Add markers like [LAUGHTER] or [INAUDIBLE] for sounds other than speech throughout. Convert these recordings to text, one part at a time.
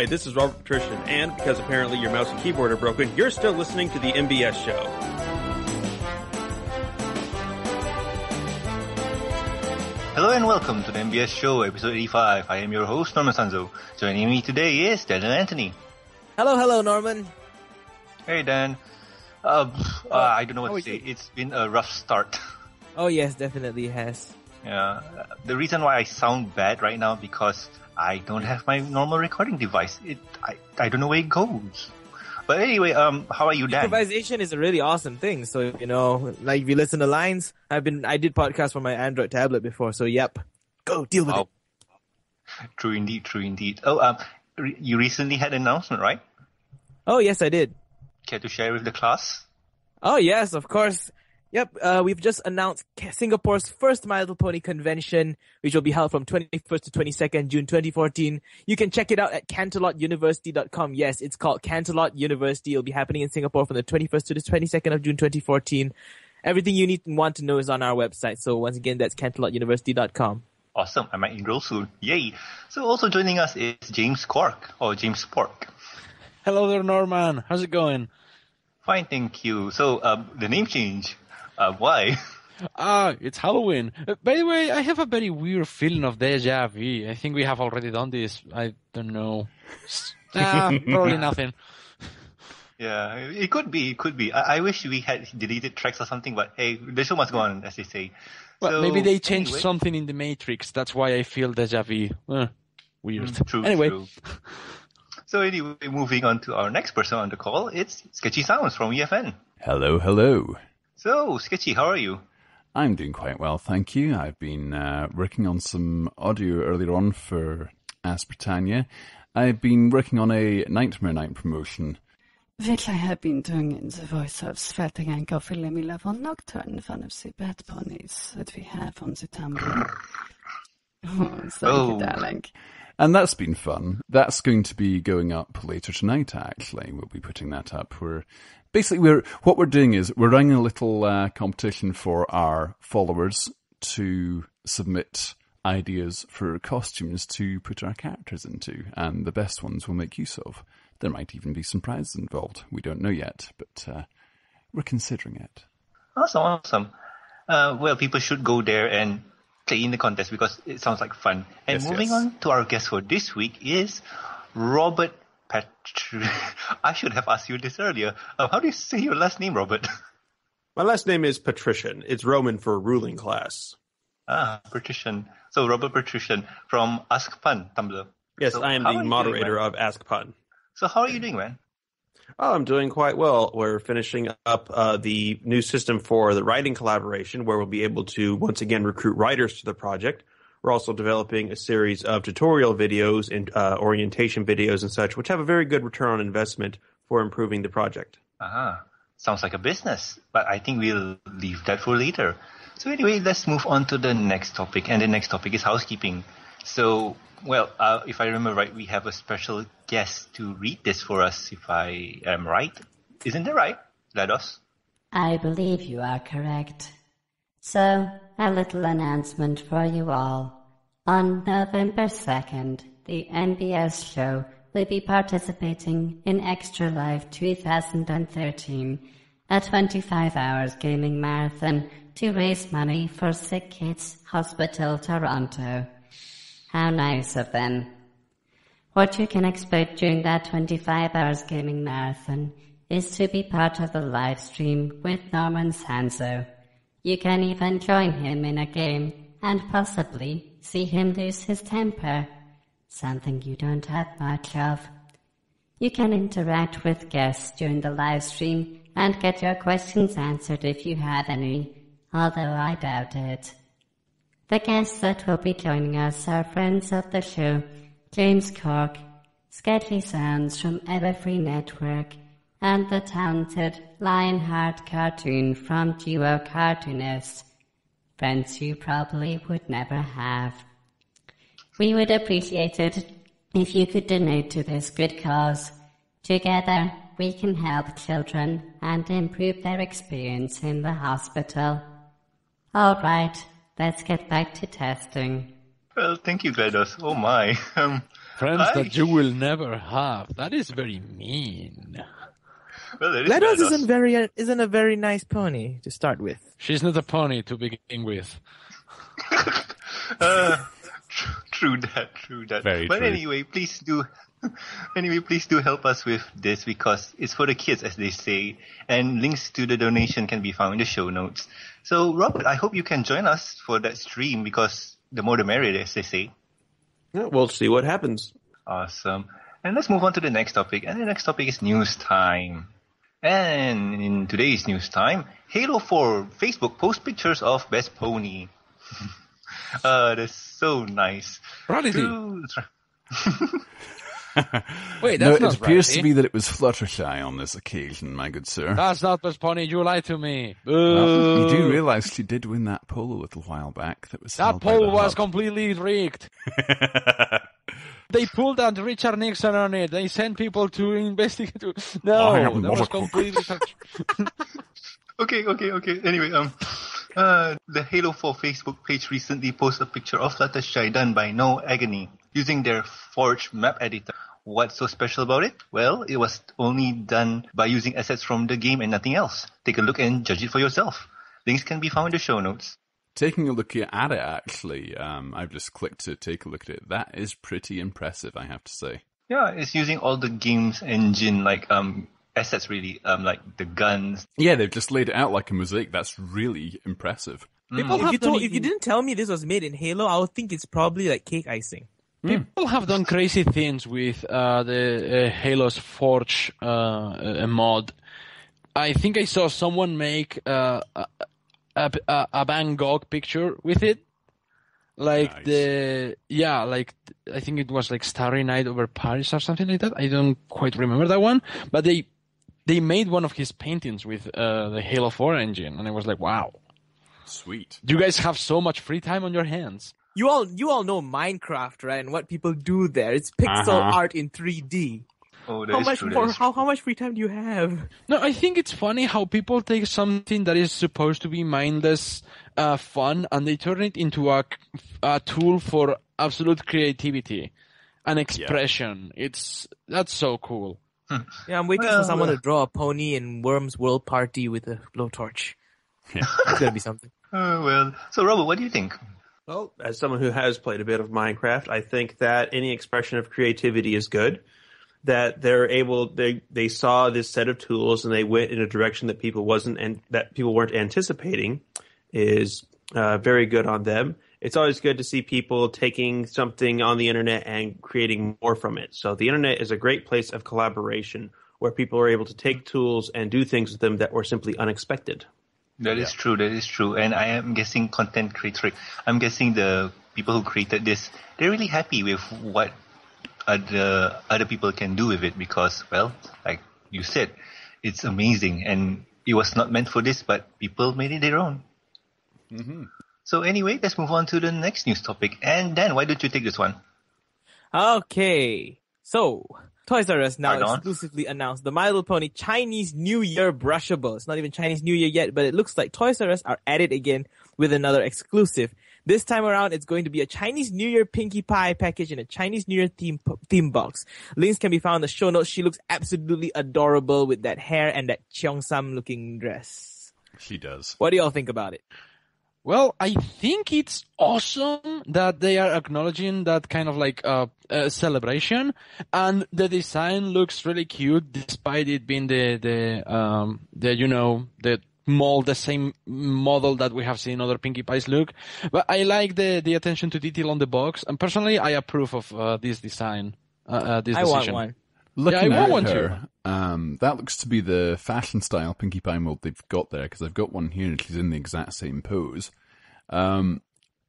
Hi, this is Robert Patrician, and because apparently your mouse and keyboard are broken, you're still listening to the MBS show. Hello and welcome to the MBS show, episode 85. I am your host, Norman Sanzo. Joining me today is Daniel Anthony. Hello, hello, Norman. Hey, Dan. Uh, uh, I don't know what how to say. you? It's been a rough start. Oh yes, definitely has. Yeah. The reason why I sound bad right now because I don't have my normal recording device. It, I, I don't know where it goes. But anyway, um, how are you, Dan? Improvisation is a really awesome thing. So you know, like if you listen to lines, I've been I did podcasts for my Android tablet before. So yep, go deal with Wow. it. True indeed, true indeed. Oh, um, re- you recently had an announcement, right? Oh yes, I did. Care to share with the class? Oh yes, of course. Yep, uh, we've just announced Singapore's first My Little Pony convention, which will be held from 21st to 22nd June 2014. You can check it out at canterlotuniversity.com. Yes, it's called Canterlot University. It'll be happening in Singapore from the 21st to the 22nd of June 2014. Everything you need and want to know is on our website. So once again, that's canterlotuniversity.com. Awesome. I might enroll soon. Yay. So also joining us is James Quark, or James Pork. Hello there, Norman. How's it going? Fine, thank you. So, um, the name change. Uh, why? [LAUGHS] Ah, it's Halloween. Uh, by the way, I have a very weird feeling of deja vu. I think we have already done this. I don't know. S- [LAUGHS] Ah, probably nothing. [LAUGHS] Yeah, it could be, it could be. I, I wish we had deleted tracks or something, but hey, the show must go on, as they say. Well, So, maybe they changed anyway, something in the Matrix. That's why I feel deja vu. Uh, weird. True, anyway, true. So anyway, moving on to our next person on the call, it's Sketchy Sounds from EFN. Hello, hello. So, Sketchy, how are you? I'm doing quite well, thank you. I've been uh, working on some audio earlier on for Ask Britannia. I've been working on a Nightmare Night promotion. Which I have been doing in the voice of Sweating and Miller von Nocturne, one of the bad ponies that we have on the Tumblr. [COUGHS] Oh, thank Oh. you, darling. And that's been fun. That's going to be going up later tonight, actually. We'll be putting that up. We're basically we're what we're doing is we're running a little uh, competition for our followers to submit ideas for costumes to put our characters into, and the best ones we'll make use of. There might even be some prizes involved. We don't know yet, but uh, we're considering it. Awesome, awesome. Uh, well, people should go there and in the contest because it sounds like fun. And Yes, moving yes. on to our guest for this week is Robert Patr. [LAUGHS] I should have asked you this earlier. Uh, how do you say your last name, Robert? [LAUGHS] My last name is Patrician. It's Roman for ruling class. ah, Patrician. So Robert Patrician from Ask Pun Tumblr. Yes, So I am the you doing, moderator of Ask Pun. So how are you doing, man? Oh, I'm doing quite well. We're finishing up uh, the new system for the writing collaboration, where we'll be able to once again recruit writers to the project. We're also developing a series of tutorial videos and uh, orientation videos and such, which have a very good return on investment for improving the project. Ah, sounds like a business, but I think we'll leave that for later. So anyway, let's move on to the next topic, and the next topic is housekeeping. So, well, uh, if I remember right, we have a special guest to read this for us, if I am right. Isn't that right, GLaDOS? I believe you are correct. So, a little announcement for you all. On November 2nd, the MBS show will be participating in Extra Life 2013, a 25 hours gaming marathon to raise money for Sick Kids Hospital Toronto. How nice of them. What you can expect during that 25 hours gaming marathon is to be part of the live stream with Norman Sanzo. You can even join him in a game and possibly see him lose his temper, something you don't have much of. You can interact with guests during the live stream and get your questions answered if you have any, although I doubt it. The guests that will be joining us are friends of the show, James Corck, Sketchy Sounds from Everfree Network, and the talented Lionheart cartoon from Duo Cartoonist, friends you probably would never have. We would appreciate it if you could donate to this good cause. Together, we can help children and improve their experience in the hospital. Alright, let's get back to testing. Well, thank you, GLaDOS. Oh my. [LAUGHS] Um, Friends Aye. that you will never have. That is very mean. Well, it is GLaDOS GLaDOS. isn't very isn't a very nice pony to start with. She's not a pony to begin with. [LAUGHS] Uh, tr- true that, true that. Very but true. anyway, please do. [LAUGHS] Anyway, please do help us with this because it's for the kids, as they say, and links to the donation can be found in the show notes. So, Robert, I hope you can join us for that stream because the more the merrier, as they say. Yeah, we'll see what happens. Awesome. And let's move on to the next topic. And the next topic is news time. And in today's news time, Halo 4 Facebook post pictures of Best Pony. [LAUGHS] uh, that's so nice. Rarity. [LAUGHS] True- [LAUGHS] Wait, No, that's it appears Rarity. to be that it was Fluttershy on this occasion, my good sir. That's not Best Pony. You lie to me. Well, you do realise she did win that poll a little while back. That was That poll was hub. completely rigged. [LAUGHS] They pulled out Richard Nixon on it. They sent people to investigate. [LAUGHS] No, I that was a crook. completely. Okay, okay, okay. Anyway, um, uh, the Halo 4 Facebook page recently posted a picture of Fluttershy done by No Agony using their Forge map editor. What's so special about it? Well, it was only done by using assets from the game and nothing else. Take a look and judge it for yourself. Links can be found in the show notes. Taking a look at it, actually, um, I've just clicked to take a look at it. That is pretty impressive, I have to say. Yeah, it's using all the game's engine, like, um, assets really, um, like the guns. Yeah, they've just laid it out like a mosaic. That's really impressive. People If have you told, if you didn't tell me this was made in Halo, I would think it's probably like cake icing. People have done crazy things with uh, the uh, Halo's Forge uh, uh, mod. I think I saw someone make uh, a, a, a, a Van Gogh picture with it. Like Nice. the yeah, like I think it was like Starry Night over Paris or something like that. I don't quite remember that one, but they they made one of his paintings with uh, the Halo 4 engine, and I was like, wow, Sweet. you guys have so much free time on your hands. You all you all know Minecraft, right? And what people do there. It's pixel Uh-huh. art in 3D. Oh, that How is much true, more? How how much free time do you have? No, I think it's funny how people take something that is supposed to be mindless uh, fun and they turn it into a, a tool for absolute creativity and expression. It's that's so cool. Yeah, I'm waiting Well, for someone uh, to draw a pony in Worms World Party with a blowtorch. Yeah. It's gonna be something. Uh, [LAUGHS] well, so Robert, what do you think? Well, as someone who has played a bit of Minecraft, I think that any expression of creativity is good. That they're able, they they saw this set of tools and they went in a direction that people wasn't and that people weren't anticipating, is uh, very good on them. It's always good to see people taking something on the internet and creating more from it. So the internet is a great place of collaboration where people are able to take tools and do things with them that were simply unexpected. That is true. That is true. And I am guessing content creator. I'm guessing the people who created this, they're really happy with what other other people can do with it because, well, like you said, it's amazing and it was not meant for this, but people made it their own. Mm-hmm. So anyway, let's move on to the next news topic. And Dan, why don't you take this one? Okay, so Toys R Us now Pardon? exclusively announced the My Little Pony Chinese New Year brushable. It's not even Chinese New Year yet, but it looks like Toys R Us are at it again with another exclusive. This time around, it's going to be a Chinese New Year Pinkie Pie package in a Chinese New Year theme theme box. Links can be found in the show notes. She looks absolutely adorable with that hair and that Cheongsam looking dress. She does. What do y'all think about it? Well, I think it's awesome that they are acknowledging that kind of like uh, uh, celebration, and the design looks really cute, despite it being the the um the you know the mold, the same model that we have seen other Pinkie Pies look. But I like the the attention to detail on the box, and personally, I approve of uh, this design. Uh, uh, this I want one. Looking I at her, um, that looks to be the fashion style Pinkie Pie mold they've got there because I've got one here and she's in the exact same pose. Um,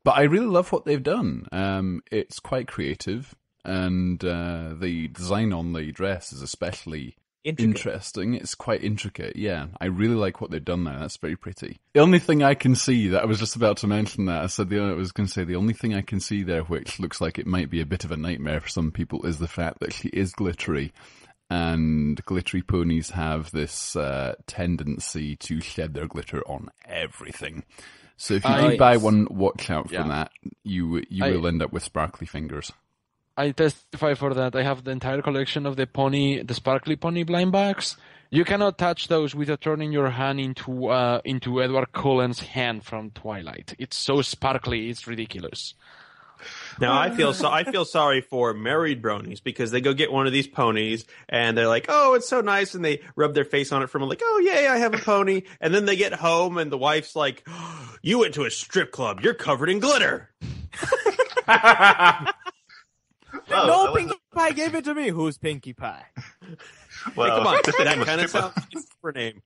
but I really love what they've done. Um, it's quite creative, and uh, the design on the dress is especially Intricate. interesting. It's quite intricate. Yeah, I really like what they've done there. That's very pretty. The only thing I can see that I was just about to mention that I said the I was going to say the only thing I can see there, which looks like it might be a bit of a nightmare for some people, is the fact that she is glittery, and glittery ponies have this uh, tendency to shed their glitter on everything. So if you do buy yes. one, watch out for Yeah. that. You you I- will end up with sparkly fingers. I testify for that. I have the entire collection of the pony, the sparkly pony blind bags. You cannot touch those without turning your hand into uh, into Edward Cullen's hand from Twilight. It's so sparkly, it's ridiculous. Now I feel so I feel sorry for married bronies because they go get one of these ponies and they're like, "Oh, it's so nice," and they rub their face on it from like, "Oh, yay, I have a pony," and then they get home and the wife's like, "You went to a strip club. You're covered in glitter." [LAUGHS] Well, no, that was- Pinkie Pie gave it to me. Who's Pinkie Pie? [LAUGHS] well, Come on, just that name a kind of sounds like stripper name.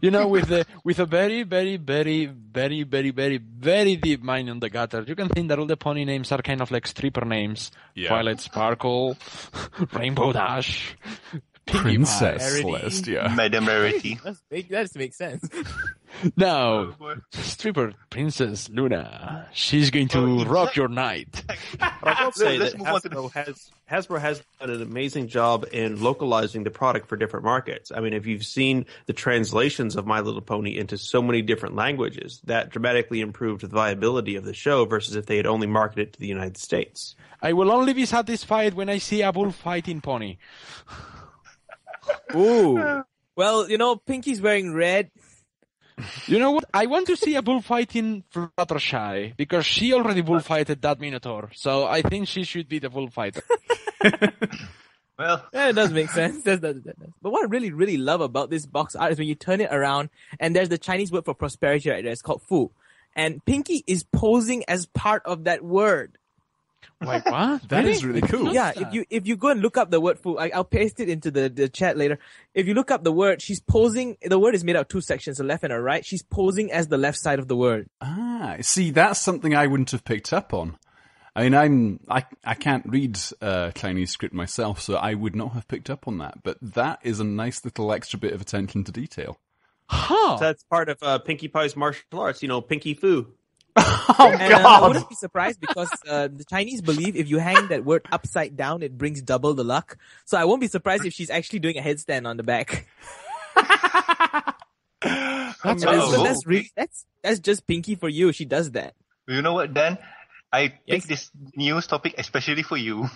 You know, with the with a very, very, very, very, very, very, very deep mind on the gutter, you can think that all the pony names are kind of like stripper names. Yeah. Twilight Sparkle, [LAUGHS] Rainbow Dash, Pinkie Pie. Princess Rarity. Celestia. Madam Rarity. [LAUGHS] Make, that does make sense. [LAUGHS] No, boy. stripper Princess Luna. She's going to Oh, rock your night. [LAUGHS] I will say that move to Hasbro has Hasbro has done an amazing job in localizing the product for different markets. I mean, if you've seen the translations of My Little Pony into so many different languages, that dramatically improved the viability of the show versus if they had only marketed it to the United States. I will only be satisfied when I see a bullfighting pony. Ooh. [LAUGHS] Well, you know, Pinkie's wearing red. You know what? I want to see a bullfighting Fluttershy because she already bullfighted that Minotaur. So I think she should be the bullfighter. [LAUGHS] Well, Yeah, it does make sense. That's, that, that, that. But what I really, really love about this box art is when you turn it around and there's the Chinese word for prosperity right there. It's called fu. And Pinkie is posing as part of that word. Like what? [LAUGHS] That is really cool. Yeah, if you if you go and look up the word fu, I, I'll paste it into the, the chat later. If you look up the word, she's posing. The word is made out of two sections, a left and a right. She's posing as the left side of the word. Ah, see, that's something I wouldn't have picked up on. I mean, I'm I I can't read uh, Chinese script myself, so I would not have picked up on that. But that is a nice little extra bit of attention to detail. Huh. So that's part of uh, Pinkie Pie's martial arts, you know, Pinkie Fu oh, [LAUGHS] and uh, God. I wouldn't be surprised because uh, the Chinese believe if you hang that word upside down, it brings double the luck. So I won't be surprised if she's actually doing a headstand on the back. [LAUGHS] that's, so that's, really, that's, that's just Pinkie for you. She does that. You know what, Dan? I picked this news topic especially for you.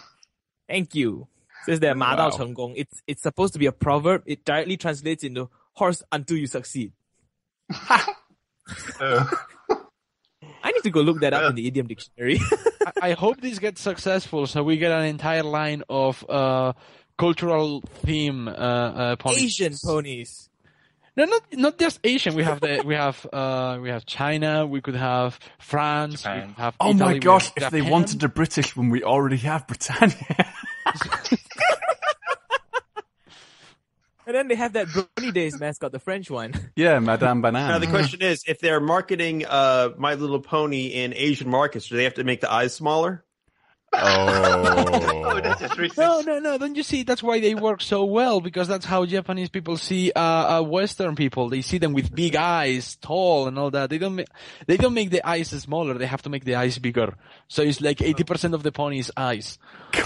Thank you. Says that Ma Dao Cheng Gong. It's it's supposed to be a proverb. It directly translates into horse until you succeed. [LAUGHS] uh. I need to go look that up in the idiom dictionary. [LAUGHS] I I hope this gets successful, so we get an entire line of uh, cultural theme uh, uh, ponies. Asian ponies. No, not not just Asian. We have the we have uh, we have China. We could have France. We could have Oh Italy, my we gosh! have If they wanted a British one, we already have Britannia. [LAUGHS] [LAUGHS] And then they have that Brony Days mascot, the French one. [LAUGHS] yeah, Madame Banana. Now the question is, if they're marketing uh, My Little Pony in Asian markets, do they have to make the eyes smaller? oh, [LAUGHS] oh, that's just racist. No, no, no! Don't you see? That's why they work so well because that's how Japanese people see uh, uh, Western people. They see them with big eyes, tall, and all that. They don't. Ma- they don't make the eyes smaller. They have to make the eyes bigger. So it's like eighty percent of the pony's eyes. [LAUGHS]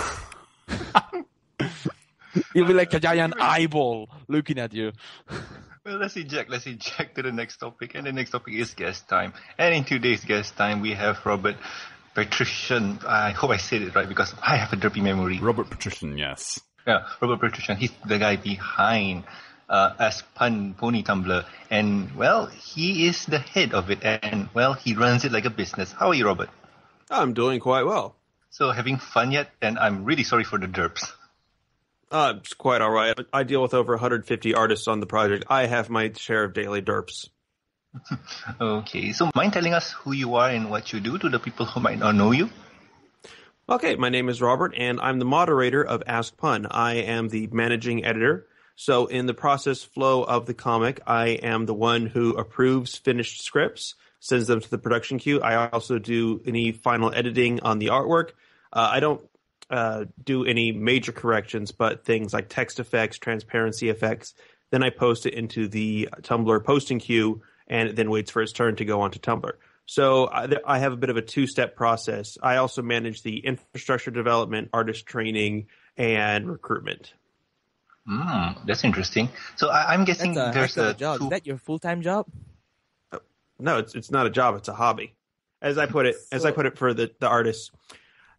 It'll be like a giant eyeball looking at you. [LAUGHS] Well, let's eject. Let's eject to the next topic, and the next topic is guest time. And in today's guest time, we have Robert Patrician. I hope I said it right because I have a derpy memory. Robert Patrician, yes. Yeah, Robert Patrician. He's the guy behind uh, Ask Pun Pony Tumblr, and well, he is the head of it, and well, he runs it like a business. How are you, Robert? I'm doing quite well. So, having fun yet? And I'm really sorry for the derps. Uh, it's quite all right. I deal with over 150 artists on the project. I have my share of daily derps. [LAUGHS] Okay, so mind telling us who you are and what you do to the people who might not know you? Okay, my name is Robert, and I'm the moderator of Ask Pun. I am the managing editor. So, in the process flow of the comic, I am the one who approves finished scripts, sends them to the production queue. I also do any final editing on the artwork. Uh, I don't uh, do any major corrections, but things like text effects, transparency effects. Then I post it into the Tumblr posting queue, and it then waits for its turn to go onto Tumblr. So I, I have a bit of a two-step process. I also manage the infrastructure development, artist training, and recruitment. Hmm, that's interesting. So, I, I'm guessing That's a there's heck a a job. two- Is that your full time job? No, it's it's not a job; it's a hobby. As I put it, as I put it for the the artists,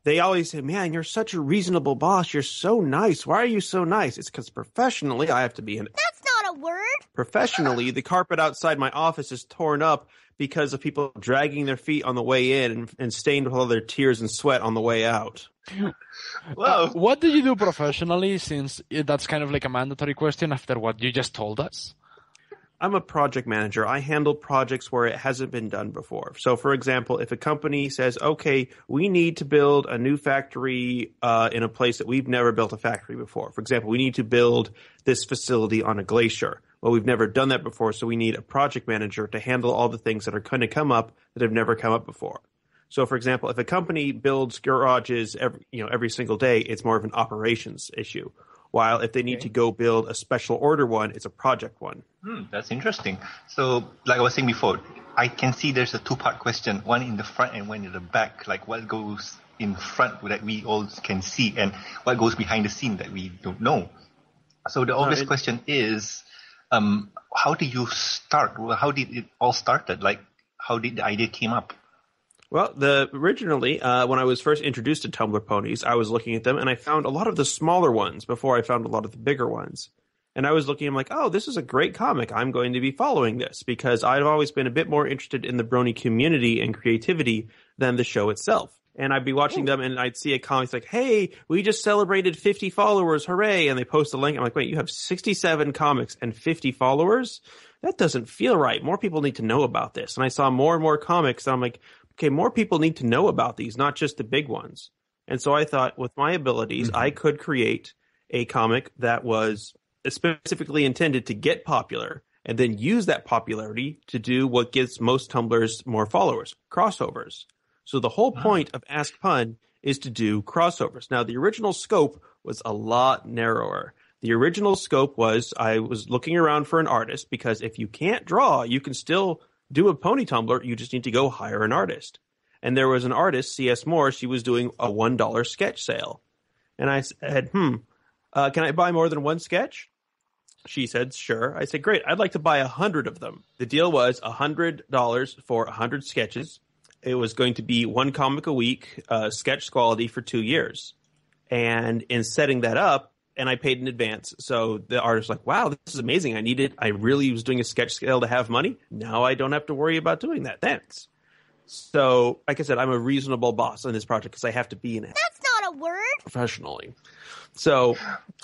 they always say, "Man, you're such a reasonable boss. You're so nice. Why are you so nice?" It's because professionally, I have to be an That's not a word. professionally. The carpet outside my office is torn up because of people dragging their feet on the way in and, and stained with all their tears and sweat on the way out. Uh, wow. What do you do professionally since eh, that's kind of like a mandatory question after what you just told us? I'm a project manager. I handle projects where it hasn't been done before. So, for example, if a company says, okay, we need to build a new factory uh, in a place that we've never built a factory before. For example, we need to build this facility on a glacier. Well, we've never done that before, so we need a project manager to handle all the things that are going to come up that have never come up before. So, for example, if a company builds garages every, you know, every single day, it's more of an operations issue. While if they need to go build a special order one, it's a project one. Hmm, that's interesting. So, like I was saying before, I can see there's a two-part question: one in the front and one in the back. Like what goes in front that we all can see, and what goes behind the scene that we don't know. So the obvious it- question is, um, how did you start? How did it all started? Like, how did the idea came up? Well, the originally uh, when I was first introduced to Tumblr ponies, I was looking at them and I found a lot of the smaller ones before I found a lot of the bigger ones. And I was looking, I'm like, oh, this is a great comic. I'm going to be following this because I've always been a bit more interested in the Brony community and creativity than the show itself. And I'd be watching them and I'd see a comic like, hey, we just celebrated 50 followers, hooray. And they post a link. I'm like, wait, you have 67 comics and 50 followers? That doesn't feel right. More people need to know about this. And I saw more and more comics and I'm like, okay, more people need to know about these, not just the big ones. And so I thought with my abilities, mm-hmm. I could create a comic that was specifically intended to get popular and then use that popularity to do what gives most Tumblrs more followers crossovers. So the whole ah. point of Ask Pun is to do crossovers. Now, the original scope was a lot narrower. The original scope was I was looking around for an artist because if you can't draw, you can still do a pony Tumblr. You just need to go hire an artist. And there was an artist, C.S. Moore. She was doing a one dollar sketch sale, and I said, "Hmm, uh, can I buy more than one sketch?" She said, "Sure." I said, "Great. I'd like to buy a hundred of them." The deal was a hundred dollars for a hundred sketches. It was going to be one comic a week, uh, sketch quality for two years. And in setting that up, and I paid in advance. So the artist was like, wow, this is amazing. I needed, I really was doing a sketch scale to have money. Now I don't have to worry about doing that. Thanks. So, like I said, I'm a reasonable boss on this project because I have to be in it That's not a word. professionally. So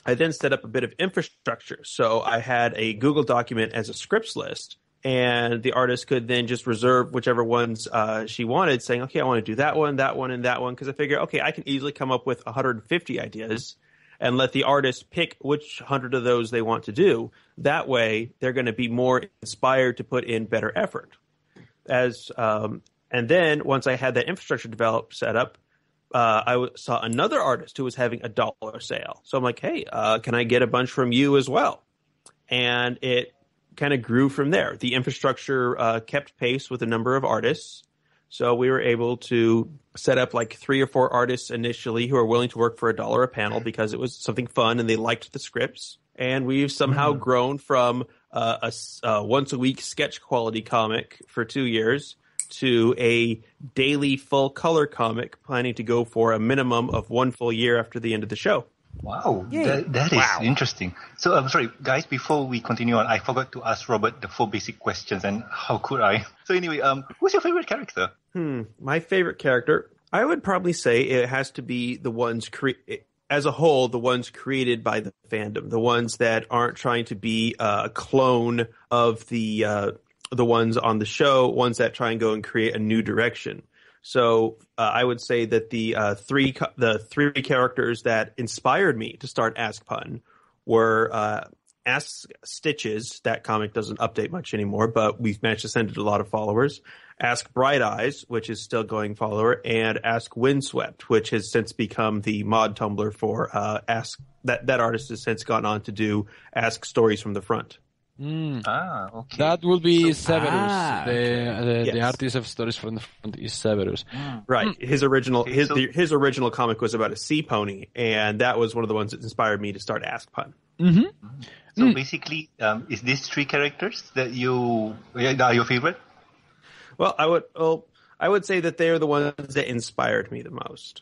I then set up a bit of infrastructure. So I had a Google document as a scripts list, and the artist could then just reserve whichever ones uh, she wanted, saying, "Okay, I want to do that one, that one, and that one." Because I figure, okay, I can easily come up with 150 ideas and let the artist pick which hundred of those they want to do. That way, they're going to be more inspired to put in better effort. As um, and then once I had that infrastructure developed, set up, uh, I w- saw another artist who was having a dollar sale. So I'm like, hey, uh, can I get a bunch from you as well? And it kind of grew from there. The infrastructure uh, kept pace with the number of artists. So we were able to set up like three or four artists initially who are willing to work for a dollar a panel because it was something fun and they liked the scripts. And we've somehow grown from uh, a uh, once a week sketch quality comic for two years to a daily full color comic, planning to go for a minimum of one full year after the end of the show. Wow, that, that is interesting. So I'm sorry, guys. Before we continue on, I forgot to ask Robert the four basic questions, and how could I? [LAUGHS] So anyway, um, who's your favorite character? Hmm, my favorite character, I would probably say it has to be the ones cre- as a whole, the ones created by the fandom, the ones that aren't trying to be uh, a clone of the uh, the ones on the show, ones that try and go and create a new direction. So uh, I would say that the uh, three the three characters that inspired me to start Ask Pun were uh, Ask Stitches. That comic doesn't update much anymore, but we've managed to send it a lot of followers. Ask Bright Eyes, which is still going follower, and Ask Windswept, which has since become the mod Tumblr for uh, Ask. That that artist has since gone on to do Ask Stories from the Front. Mm. Ah, okay. That will be Severus. Ah, the, the, the Yes. artist of stories from the front is Severus. Right. His original Okay, his so- the, his original comic was about a sea pony, and that was one of the ones that inspired me to start Ask Pun. Mm-hmm. so basically, um, is these three characters that you are your favorite? Well, I would well, I would say that they are the ones that inspired me the most.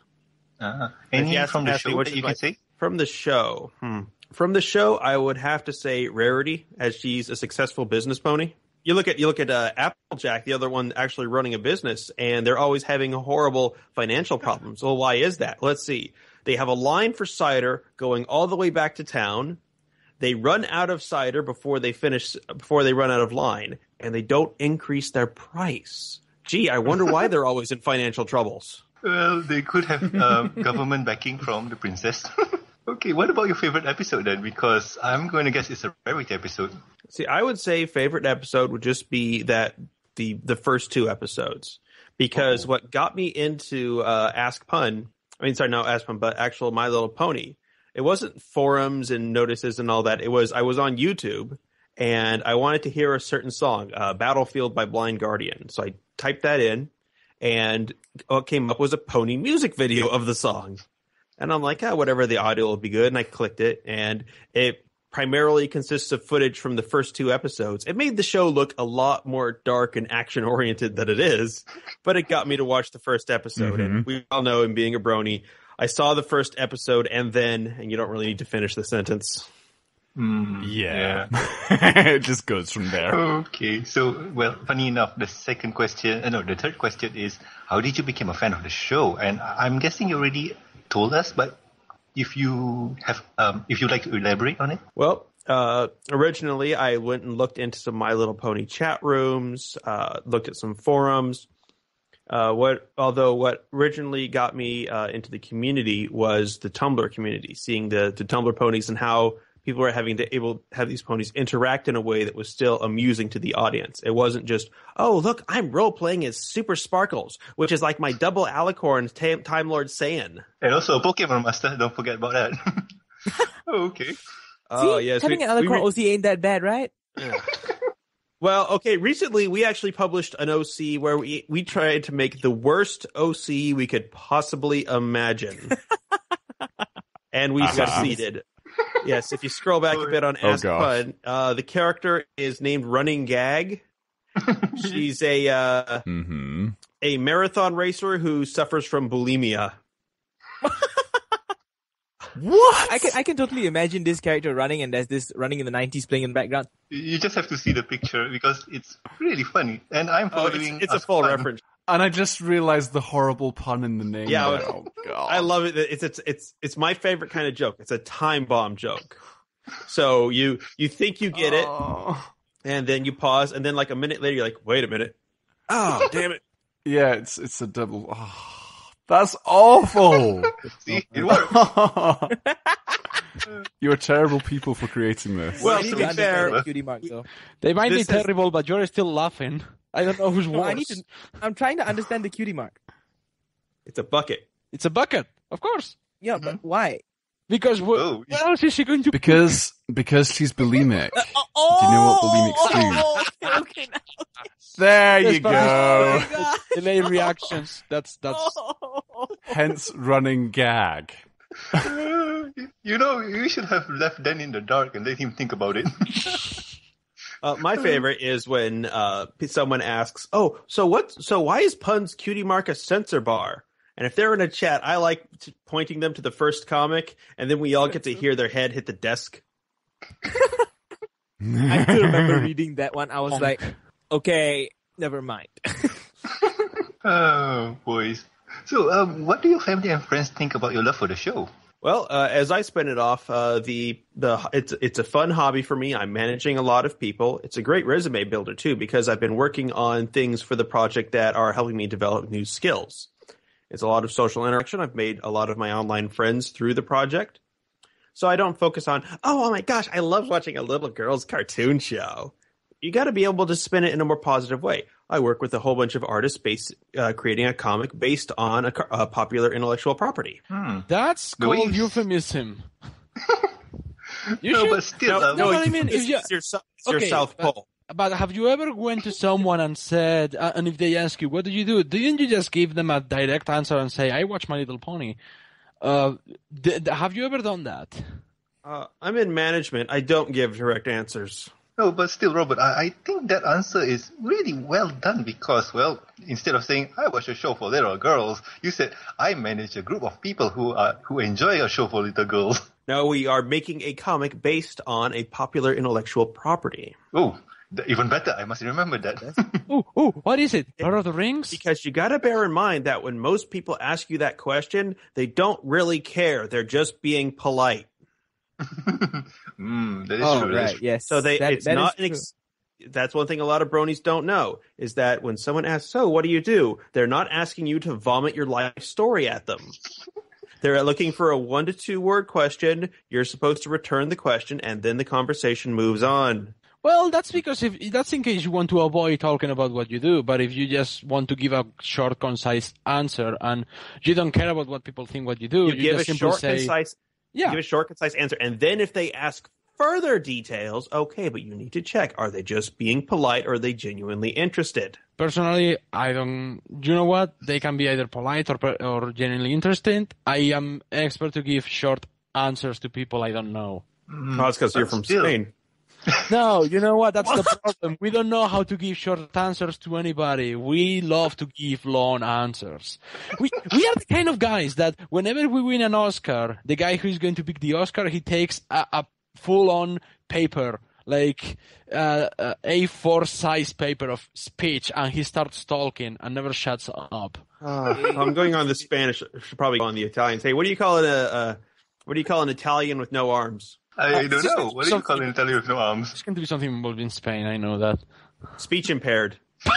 Uh, If any from the ask me show which that is you my- can say? From the show, hmm. From the show, I would have to say Rarity, as she's a successful business pony. You look at you look at uh, Applejack, the other one actually running a business, and they're always having horrible financial problems. Well, why is that? Let's see. They have a line for cider going all the way back to town. They run out of cider before they finish before they run out of line, and they don't increase their price. Gee, I wonder why they're always in financial troubles. Well, they could have um, government backing from the princess. [LAUGHS] okay, what about your favorite episode then? Because I'm going to guess it's a rarity episode. See, I would say favorite episode would just be that the the first two episodes because what got me into uh, Ask Pun, I mean, sorry, not Ask Pun, but actual My Little Pony. It wasn't forums and notices and all that. It was I was on YouTube and I wanted to hear a certain song, uh, Battlefield by Blind Guardian. So I typed that in, and what came up was a pony music video of the song. And I'm like, ah, whatever, the audio will be good. And I clicked it, and it primarily consists of footage from the first two episodes. It made the show look a lot more dark and action oriented than it is, but it got me to watch the first episode. And we all know, in being a brony, I saw the first episode and then, and you don't really need to finish the sentence. Yeah. [LAUGHS] it just goes from there. Okay, so well, funny enough, the second question, uh, no, the third question is, how did you become a fan of the show? And I- I'm guessing you already told us, but if you have, um, if you'd like to elaborate on it. Well, uh, originally I went and looked into some My Little Pony chat rooms, uh, looked at some forums. Uh, what, although what originally got me uh, into the community was the Tumblr community, seeing the the Tumblr ponies and how people are having to able have these ponies interact in a way that was still amusing to the audience. It wasn't just, oh look, I'm role playing as Super Sparkles, which is like my double Alicorn Time, Time Lord Saiyan. And also Pokemon Master, don't forget about that. [LAUGHS] okay. Oh See, yes, having we- an we Alicorn re- OC ain't that bad, right? Well, okay. Recently, we actually published an OC where we we tried to make the worst OC we could possibly imagine, [LAUGHS] and we Uh-huh. succeeded. Yes, if you scroll back a bit on Oh, Ask gosh. Pun, uh, the character is named Running Gag. [LAUGHS] She's a uh, hmm a marathon racer who suffers from bulimia. [LAUGHS] What? I can I can totally imagine this character running and there's this running in the 90s playing in the background. You just have to see the picture because it's really funny. And I'm Oh, following. it's, it's a full Fun. reference. And I just realized the horrible pun in the name. Yeah, there. I- oh god. I love it. It's it's it's it's my favorite kind of joke. It's a time bomb joke. So you you think you get it, Oh. and then you pause, and then like a minute later, you're like, wait a minute. Oh, [LAUGHS] damn it. Yeah, it's it's a double. Oh, that's awful. [LAUGHS] See, it works. [LAUGHS] you are terrible people for creating this. Well, to to be fair, the cutie mark though. They might This be is- terrible, but you're still laughing. I don't know who's No, worse. I need to. I'm trying to understand the cutie mark. it's a bucket. It's a bucket, of course. Yeah, but mm-hmm. why? Because what, Oh. what else is she going to? because because she's bulimic. Uh, oh, Do you know what bulimics oh, do? Oh, okay, okay, now. There you go. Oh my reactions. That's that's. [LAUGHS] Oh. Hence running gag. [LAUGHS] you know, you should have left Dan in the dark and let him think about it. [LAUGHS] Uh, my favorite is when uh, someone asks, "Oh, so what? So why is Pun's cutie mark a censor bar?" And if they're in a chat, I like t- pointing them to the first comic, and then we all get to hear their head hit the desk. [LAUGHS] I still remember reading that one. I was like, okay, never mind. [LAUGHS] oh, boys. So, um, what do your family and friends think about your love for the show? Well, uh, as I spin it off, uh, the the it's it's a fun hobby for me. I'm managing a lot of people. It's a great resume builder too because I've been working on things for the project that are helping me develop new skills. It's a lot of social interaction. I've made a lot of my online friends through the project. So I don't focus on, oh, oh my gosh, I love watching a little girl's cartoon show. You got to be able to spin it in a more positive way. I work with a whole bunch of artists based, uh, creating a comic based on a, a popular intellectual property. That's The called you- euphemism. [LAUGHS] you no, should- but still, No, um, no, no, I mean, it's, if you- it's your, sou- it's your Okay, South but- Pole. But have you ever went to someone and said, uh, and if they ask you, what do you do? Didn't you just give them a direct answer and say, I watch My Little Pony? Uh, th- th- have you ever done that? Uh, I'm in management. I don't give direct answers. No, but still, Robert, I, I think that answer is really well done because, well, instead of saying I watch a show for little girls, you said I manage a group of people who are who enjoy a show for little girls. [LAUGHS] No, we are making a comic based on a popular intellectual property. Oh, even better. I must remember that. [LAUGHS] Ooh, ooh, what is it? Lord of the Rings? Because you got to bear in mind that when most people ask you that question, they don't really care. They're just being polite. [LAUGHS] mm, that is Oh, true. that is right. true. Yes. So they That- it's that is not an ex- that's one thing a lot of bronies don't know is that when someone asks, "So, what do you do?" They're not asking you to vomit your life story at them. They're looking for a one to two word question. You're supposed to return the question, and then the conversation moves on. Well, that's because if that's in case you want to avoid talking about what you do, but if you just want to give a short, concise answer and you don't care about what people think what you do, You, you, give a just simply short, say, concise, yeah, give a short, concise answer, and then if they ask further details, okay, but you need to check: are they just being polite, or are they genuinely interested? Personally, I don't. You know what? They can be either polite or or genuinely interested. I am expert to give short answers to people I don't know. Mm, Oh, it's because you're from still, Spain. No, you know what? That's the problem. We don't know how to give short answers to anybody. We love to give long answers. We we are the kind of guys that whenever we win an Oscar, the guy who is going to pick the Oscar, he takes a, a full-on paper, like uh, uh, A4 size paper of speech, and he starts talking and never shuts up. I'm going on the Spanish. I should probably go on the Italian. Say, what do you call it? A, a what do you call an Italian with no arms? I, I don't know. What do you something- call an Italian with no arms? It's going to be something involved in Spain. I know that. Speech impaired. [LAUGHS]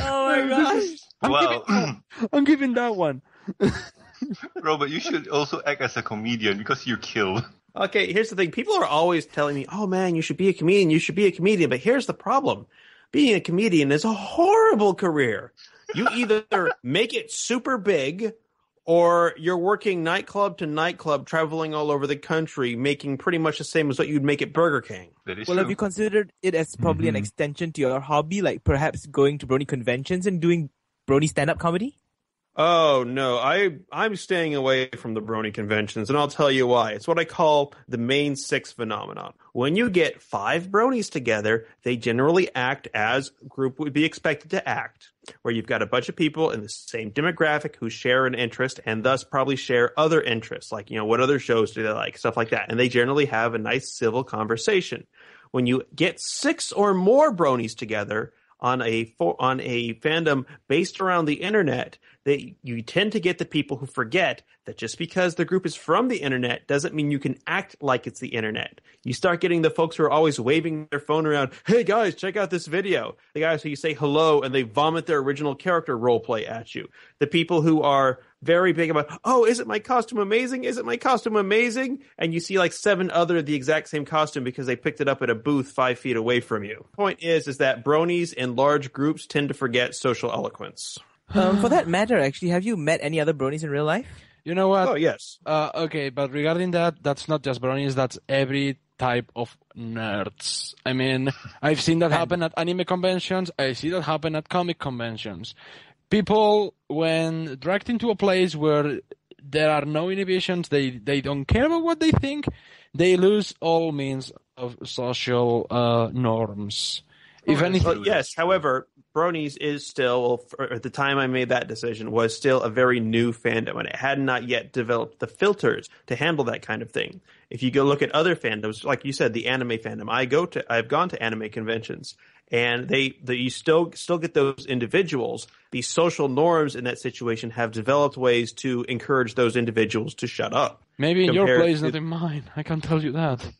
Oh my gosh. I'm Wow. giving, [CLEARS THROAT] I'm giving that one. Robert, you should also act as a comedian because you kill. Okay, here's the thing. People are always telling me, "Oh man, you should be a comedian. You should be a comedian." But here's the problem: being a comedian is a horrible career. You either make it super big, or you're working nightclub to nightclub, traveling all over the country, making pretty much the same as what you'd make at Burger King. That is Well, true. have you considered it as probably an Mhm. extension to your hobby, like perhaps going to Brony conventions and doing Brony stand-up comedy? Oh no, I I'm staying away from the brony conventions, and I'll tell you why. It's what I call the main six phenomenon. When you get five bronies together, they generally act as group would be expected to act, where you've got a bunch of people in the same demographic who share an interest and thus probably share other interests, like you know what other shows do they like, stuff like that, and they generally have a nice civil conversation. When you get six or more bronies together on a on a fandom based around the internet, they you tend to get the people who forget that just because the group is from the internet doesn't mean you can act like it's the internet. You start getting the folks who are always waving their phone around, "Hey guys, check out this video." The guys who you say hello and they vomit their original character roleplay at you. The people who are very big about, "Oh, isn't my costume amazing? Isn't my costume amazing?" And you see like seven other the exact same costume because they picked it up at a booth 5 feet away from you. Point is is that bronies in large groups tend to forget social eloquence. Um, for that [SIGHS] matter, actually, have you met any other Bronies in real life? You know what? Oh, yes. Uh, okay, but regarding that, that's not just bronies, that's every type of nerds. I mean, [LAUGHS] I've seen that happen at anime conventions, I see that happen at comic conventions. People, when dragged into a place where there are no inhibitions, they, they don't care about what they think, they lose all means of social uh, norms. If anything, Well, yes. However, Bronies is still, at the time I made that decision, was still a very new fandom, and it had not yet developed the filters to handle that kind of thing. If you go look at other fandoms, like you said, the anime fandom, I go to, I've gone to anime conventions, and they, the, you still still get those individuals. The social norms in that situation have developed ways to encourage those individuals to shut up. maybe in your place, to- not in mine. [LAUGHS] I can't tell you that.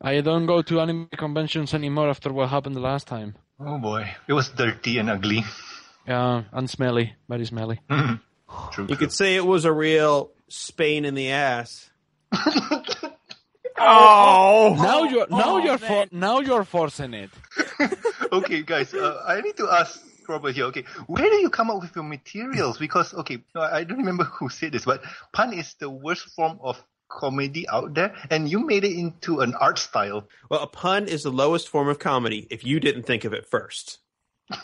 I don't go to anime conventions anymore after what happened the last time. Oh boy, it was dirty and ugly. Yeah, and smelly, very smelly. [LAUGHS] True. You true. could say it was a real Spain in the ass. [LAUGHS] Oh! Now you're now oh, you're for, now you're forcing it. [LAUGHS] okay, guys, uh, I need to ask Robert here. Okay, where do you come up with your materials? Because okay, I I don't remember who said this, but pun is the worst form of comedy out there, and you made it into an art style. Well, a pun is the lowest form of comedy if you didn't think of it first. [LAUGHS]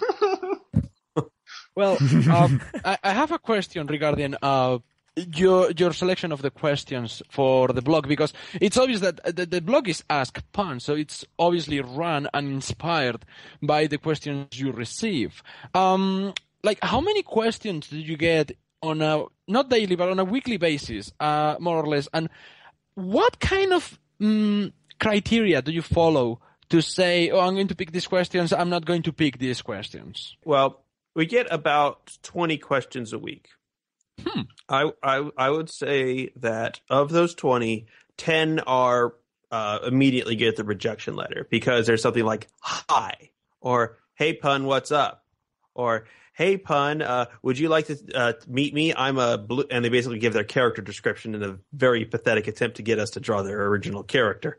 Well, Well, [LAUGHS] um, I, I have a question regarding uh, your your selection of the questions for the blog because it's obvious that the, the blog is Ask Pun, so it's obviously run and inspired by the questions you receive. Um, like, how many questions did you get on a not daily but on a weekly basis, uh, more or less? And what kind of mm, criteria do you follow to say, "Oh, I'm going to pick these questions. I'm not going to pick these questions"? Well, we get about 20 questions a week. Hmm. I, I I would say that of those 20, 10 are uh, immediately get the rejection letter because there's something like hi or hey pun what's up or hey pun uh, would you like to uh, meet me? I'm a blue and they basically give their character description in a very pathetic attempt to get us to draw their original character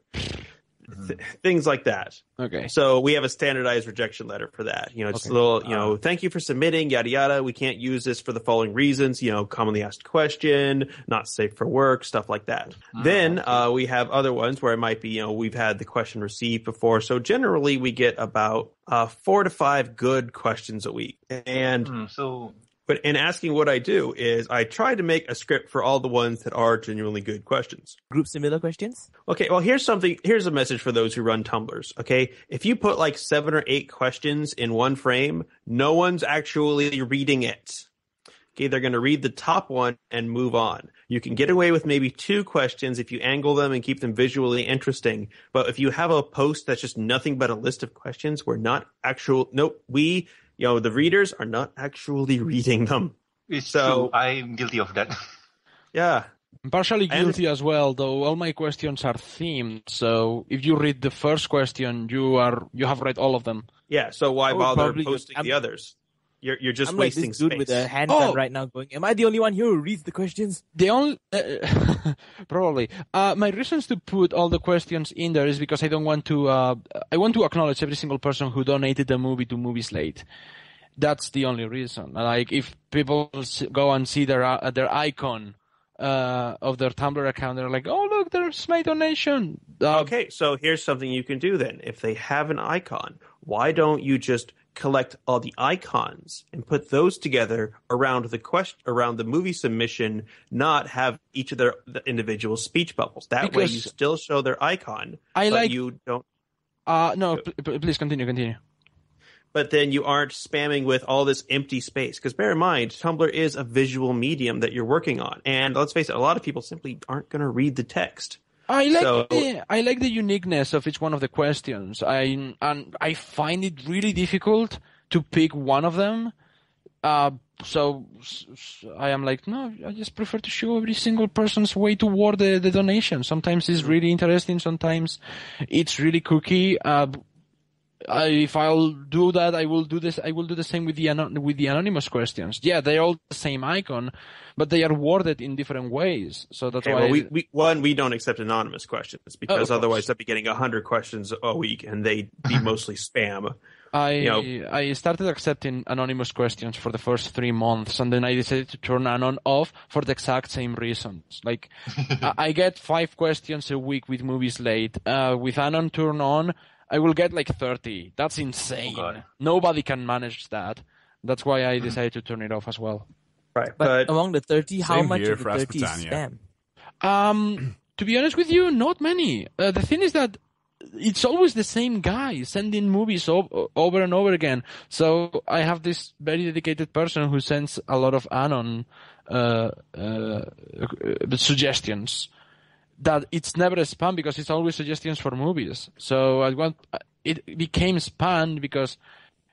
Th- things like that Okay. so we have a standardized rejection letter for that. You know, it's Okay. a little, you know, thank you for submitting, yada yada. We can't use this for the following reasons. You know, commonly asked question, not safe for work, stuff like that. Then uh, we have other ones where it might be, you know, we've had the question received before. So generally, we get about uh, four to five good questions a week. And Hmm, so but in asking what I do is I try to make a script for all the ones that are genuinely good questions. Group similar questions? Okay, well, here's something. Here's a message for those who run Tumblrs, Okay, if you put like seven or eight questions in one frame, no one's actually reading it. Okay, they're going to read the top one and move on. You can get away with maybe two questions if you angle them and keep them visually interesting. But if you have a post that's just nothing but a list of questions, we're not actual. Nope, we, you know, the readers are not actually [LAUGHS] reading them. it's So- true. I'm guilty of that. [LAUGHS] Yeah, I'm partially I guilty as well, though all my questions are themed. So if you read the first question, you are you have read all of them. yeah. So why bother probably- posting I'm- the others? You're you're just I'm like wasting this dude space. with a handgun Oh! right now going, am I the only one here who reads the questions? The only uh, [LAUGHS] probably uh, my reasons to put all the questions in there is because I don't want to. Uh, I want to acknowledge every single person who donated the movie to Movie Slate. That's the only reason. Like if people go and see their uh, their icon uh, of their Tumblr account, they're like, "Oh look, there's my donation." Uh, Okay, so here's something you can do then. If they have an icon, why don't you just collect all the icons and put those together around the question around the movie submission, not have each of their the individual speech bubbles. That way you still show their icon, I but like. you don't Uh, no, pl- please continue. Continue. but then you aren't spamming with all this empty space. Because bear in mind, Tumblr is a visual medium that you're working on. And let's face it, a lot of people simply aren't going to read the text. I like So- the, I like the uniqueness of each one of the questions. I and I find it really difficult to pick one of them. Uh, so I am like, no, I just prefer to show every single person's way toward the, the donation. Sometimes it's really interesting. Sometimes it's really cookie. Uh, I, if I'll do that, I will do this. I will do the same with the with the anonymous questions. Yeah, they're all the same icon, but they are worded in different ways. So that's Okay, why well, we, we one we don't accept anonymous questions because Oh, otherwise. I'd be getting hundred questions a week and they'd be [LAUGHS] mostly spam. I you know- I started accepting anonymous questions for the first three months, and then I decided to turn anon off for the exact same reasons. Like, [LAUGHS] I, I get five questions a week with Movie Slate. Uh, with anon turn on, I will get like thirty. That's insane. Oh, Nobody can manage that. That's why I decided to turn it off as well. Right, But, but, among the 30, how much here of the 30 is spam? Um, to be honest with you, not many. Uh, the thing is that it's always the same guy sending movies o- over and over again. So I have this very dedicated person who sends a lot of anon uh, uh, uh, suggestions. That it's never a spam because it's always suggestions for movies. So I want it became spam because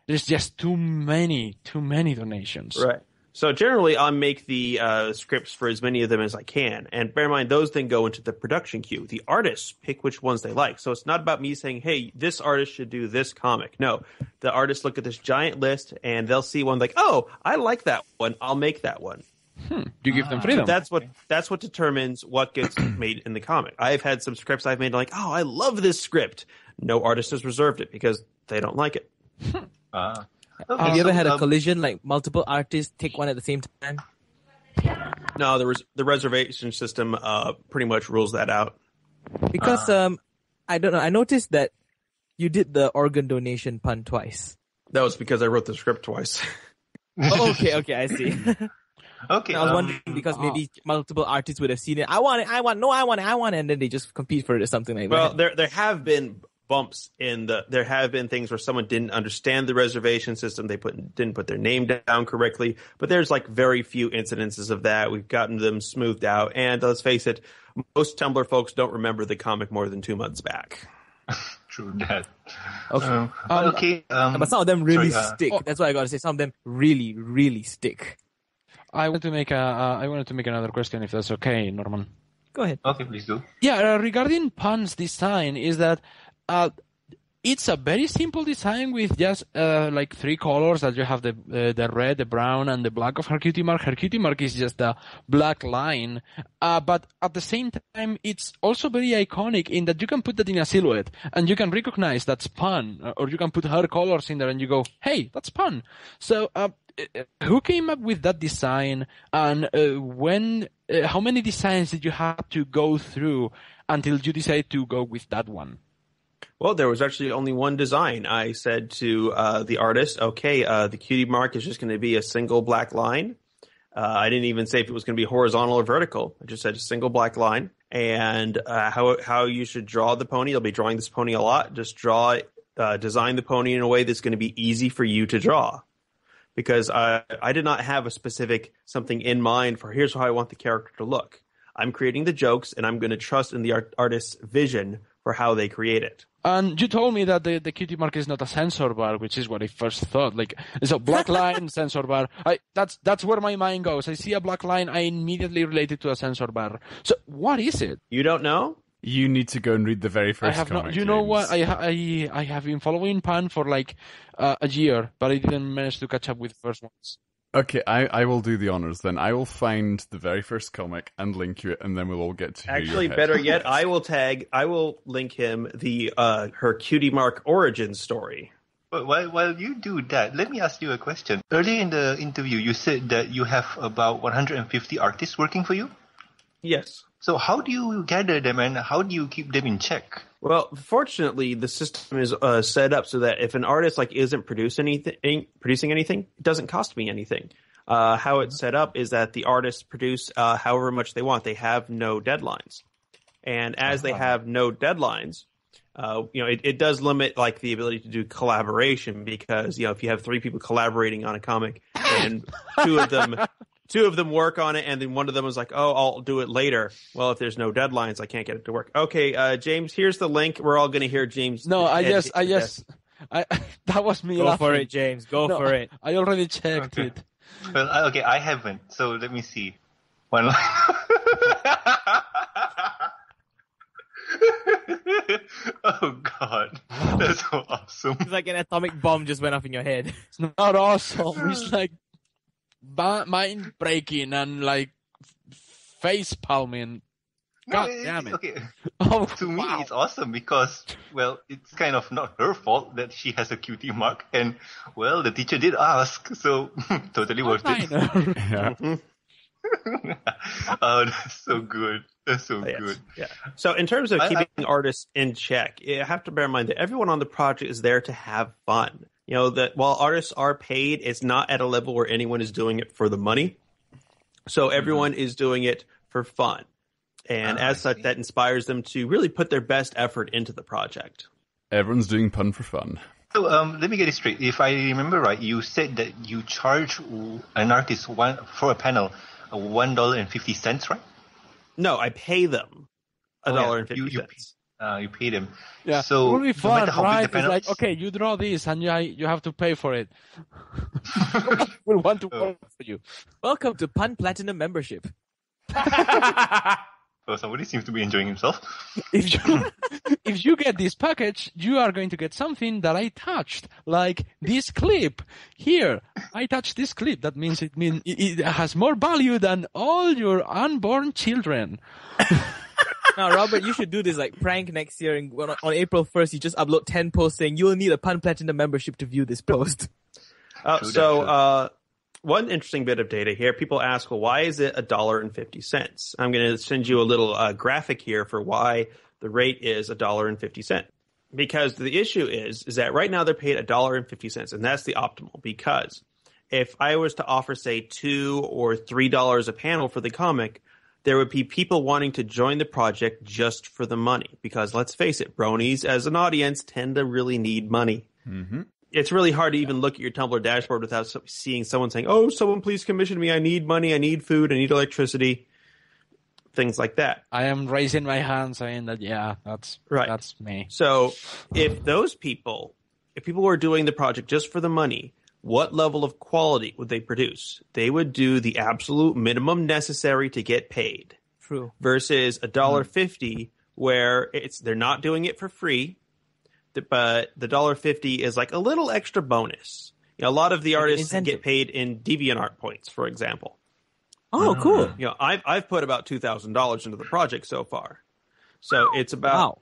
there's just too many, too many donations. right. So generally, I'll make the uh, scripts for as many of them as I can, and bear in mind those then go into the production queue. The artists pick which ones they like. So it's not about me saying, "Hey, this artist should do this comic." No, the artists look at this giant list and they'll see one like, "Oh, I like that one. I'll make that one." You give them freedom. That's what that's what determines what gets [CLEARS THROAT] made in the comic. I've had some scripts I've made like, oh, I love this script. No artist has reserved it because they don't like it. [LAUGHS] Ah. Have you ever had a um, collision, like multiple artists take one at the same time? No, the res- the reservation system uh, pretty much rules that out. Because um, I don't know. I noticed that you did the organ donation pun twice. That was because I wrote the script twice. [LAUGHS] Oh, okay, okay, I see. [LAUGHS] Okay. I was um, wondering because maybe multiple artists would have seen it. I want it. I want. No, I want it. I want it. And then they just compete for it or something like Well, that. Well, there there have been bumps in the. There have been things where someone didn't understand the reservation system. They put didn't put their name down correctly. But there's like very few incidences of that. We've gotten them smoothed out. And let's face it, most Tumblr folks don't remember the comic more than two months back. [LAUGHS] True that. Okay. Um, Um, okay. Um, but some of them really sorry, uh, stick. oh. That's why I gotta say some of them really, really stick. I want to make a. Uh, I wanted to make another question, if that's okay, Norman. Go ahead. okay, please do. Yeah, uh, regarding Pun's design, is that uh, it's a very simple design with just uh, like three colors that you have the uh, the red, the brown, and the black of her cutie mark. Her cutie mark is just a black line, uh, but at the same time, it's also very iconic in that you can put that in a silhouette and you can recognize that's Pun, uh, or you can put her colors in there and you go, hey, that's Pun. So. Uh, who came up with that design and uh, when uh, how many designs did you have to go through until you decided to go with that one Well, there was actually only one design. I said to uh, the artist, "Okay, uh, the cutie mark is just going to be a single black line." Uh, I didn't even say if it was going to be horizontal or vertical. I just said a single black line, and how how you should draw the pony. You'll be drawing this pony a lot. Just draw, design the pony in a way that's going to be easy for you to draw. Because I I did not have a specific something in mind for here's how I want the character to look. I'm creating the jokes, and I'm going to trust in the art- artist's vision for how they create it. and you told me that the, the cutie mark is not a sensor bar which is what i first thought like it's a black [LAUGHS] line sensor bar I, that's that's where my mind goes i see a black line i immediately relate it to a sensor bar so what is it You don't know? You need to go and read the very first I have comic, not. You know what? I I I have been following Pun for like uh, a year, but I didn't manage to catch up with the first ones. Okay, I, I will do the honors then. I will find the very first comic and link you it, and then we'll all get to hear Actually, head. better yet, [LAUGHS] I will tag. I will link him the uh, her cutie mark origin story. But while, while you do that, let me ask you a question. Earlier in the interview, you said that you have about 150 artists working for you. Yes. So how do you gather them and how do you keep them in check? Well, fortunately, the system is uh, set up so that if an artist like isn't anything, producing anything, it doesn't cost me anything. Uh, how it's set up is that the artists produce uh, however much they want. They have no deadlines, and as they have no deadlines, uh, you know, it, it does limit like the ability to do collaboration because you know if you have three people collaborating on a comic and two of them two of them work on it and then one of them is like oh i'll do it later well if there's no deadlines i can't get it to work okay uh, james here's the link we're all going to hear james No, I head just, I the just, I [LAUGHS] that was me Go laughing. for it, James. Go No, for it. I already checked Okay. it. [LAUGHS] Well, okay, I haven't. So let me see. One line. [LAUGHS] oh God, that's so awesome. It's like an atomic bomb just went off in your head. It's not awesome. It's like ba- mind breaking and like face palming. God No, damn it. Okay, [LAUGHS] Oh, to me it's awesome because well, it's kind of not her fault that she has a cutie mark, and well, the teacher did ask, so [LAUGHS] totally worth it. Minor. [LAUGHS] Yeah. oh, that's so good. That's so oh, Yes. good. Yeah. So in terms of I- I- keeping artists in check, you have to bear in mind that everyone on the project is there to have fun. You know that while artists are paid, it's not at a level where anyone is doing it for the money. So everyone is doing it for fun. And I as such, see. that inspires them to really put their best effort into the project. Everyone's doing pun for fun. So um, let me get this straight. If I remember right, you said that you charge an artist one for a panel one dollar and fifty cents, right? No, I pay them a Oh, dollar and fifty You- you cents. Uh, you pay him. Yeah, So it would be fun, matter how big right? the It's like, okay, you draw this and you, you have to pay for it. [LAUGHS] we'll want to work for you. Welcome to Pun Platinum membership. [LAUGHS] Oh, somebody seems to be enjoying himself. If you, [LAUGHS] if you get this package, you are going to get something that I touched, like this clip. Here, I touched this clip. That means it mean it, it has more value than all your unborn children. Now, Robert, you should do this like prank next year. And on, on April 1st, you just upload 10 posts saying you'll need a Pun Platinum membership to view this post. Uh, so, uh, one interesting bit of data here. People ask, well, why is it a dollar and fifty cents? I'm going to send you a little uh, graphic here for why the rate is a dollar and fifty cent. Because the issue is, is that right now they're paid a dollar and fifty cents, and that's the optimal. Because if I was to offer, say, two or three dollars a panel for the comic, there would be people wanting to join the project just for the money. Because let's face it, bronies as an audience tend to really need money. Mm-hmm. It's really hard to even look at your Tumblr dashboard without seeing someone saying, "Oh, someone please commission me. I need money. I need food. I need electricity." Things like that. I am raising my hand saying that yeah, that's Right. That's me. So if those people, if people were doing the project just for the money, what level of quality would they produce? They would do the absolute minimum necessary to get paid True. versus a dollar hmm. fifty where it's they're not doing it for free, but the dollar fifty is like a little extra bonus. You know, a lot of the artists incentive. get paid in DeviantArt points, for example. Oh, ah. cool. You know, I've I've put about two thousand dollars into the project so far, so it's about Wow.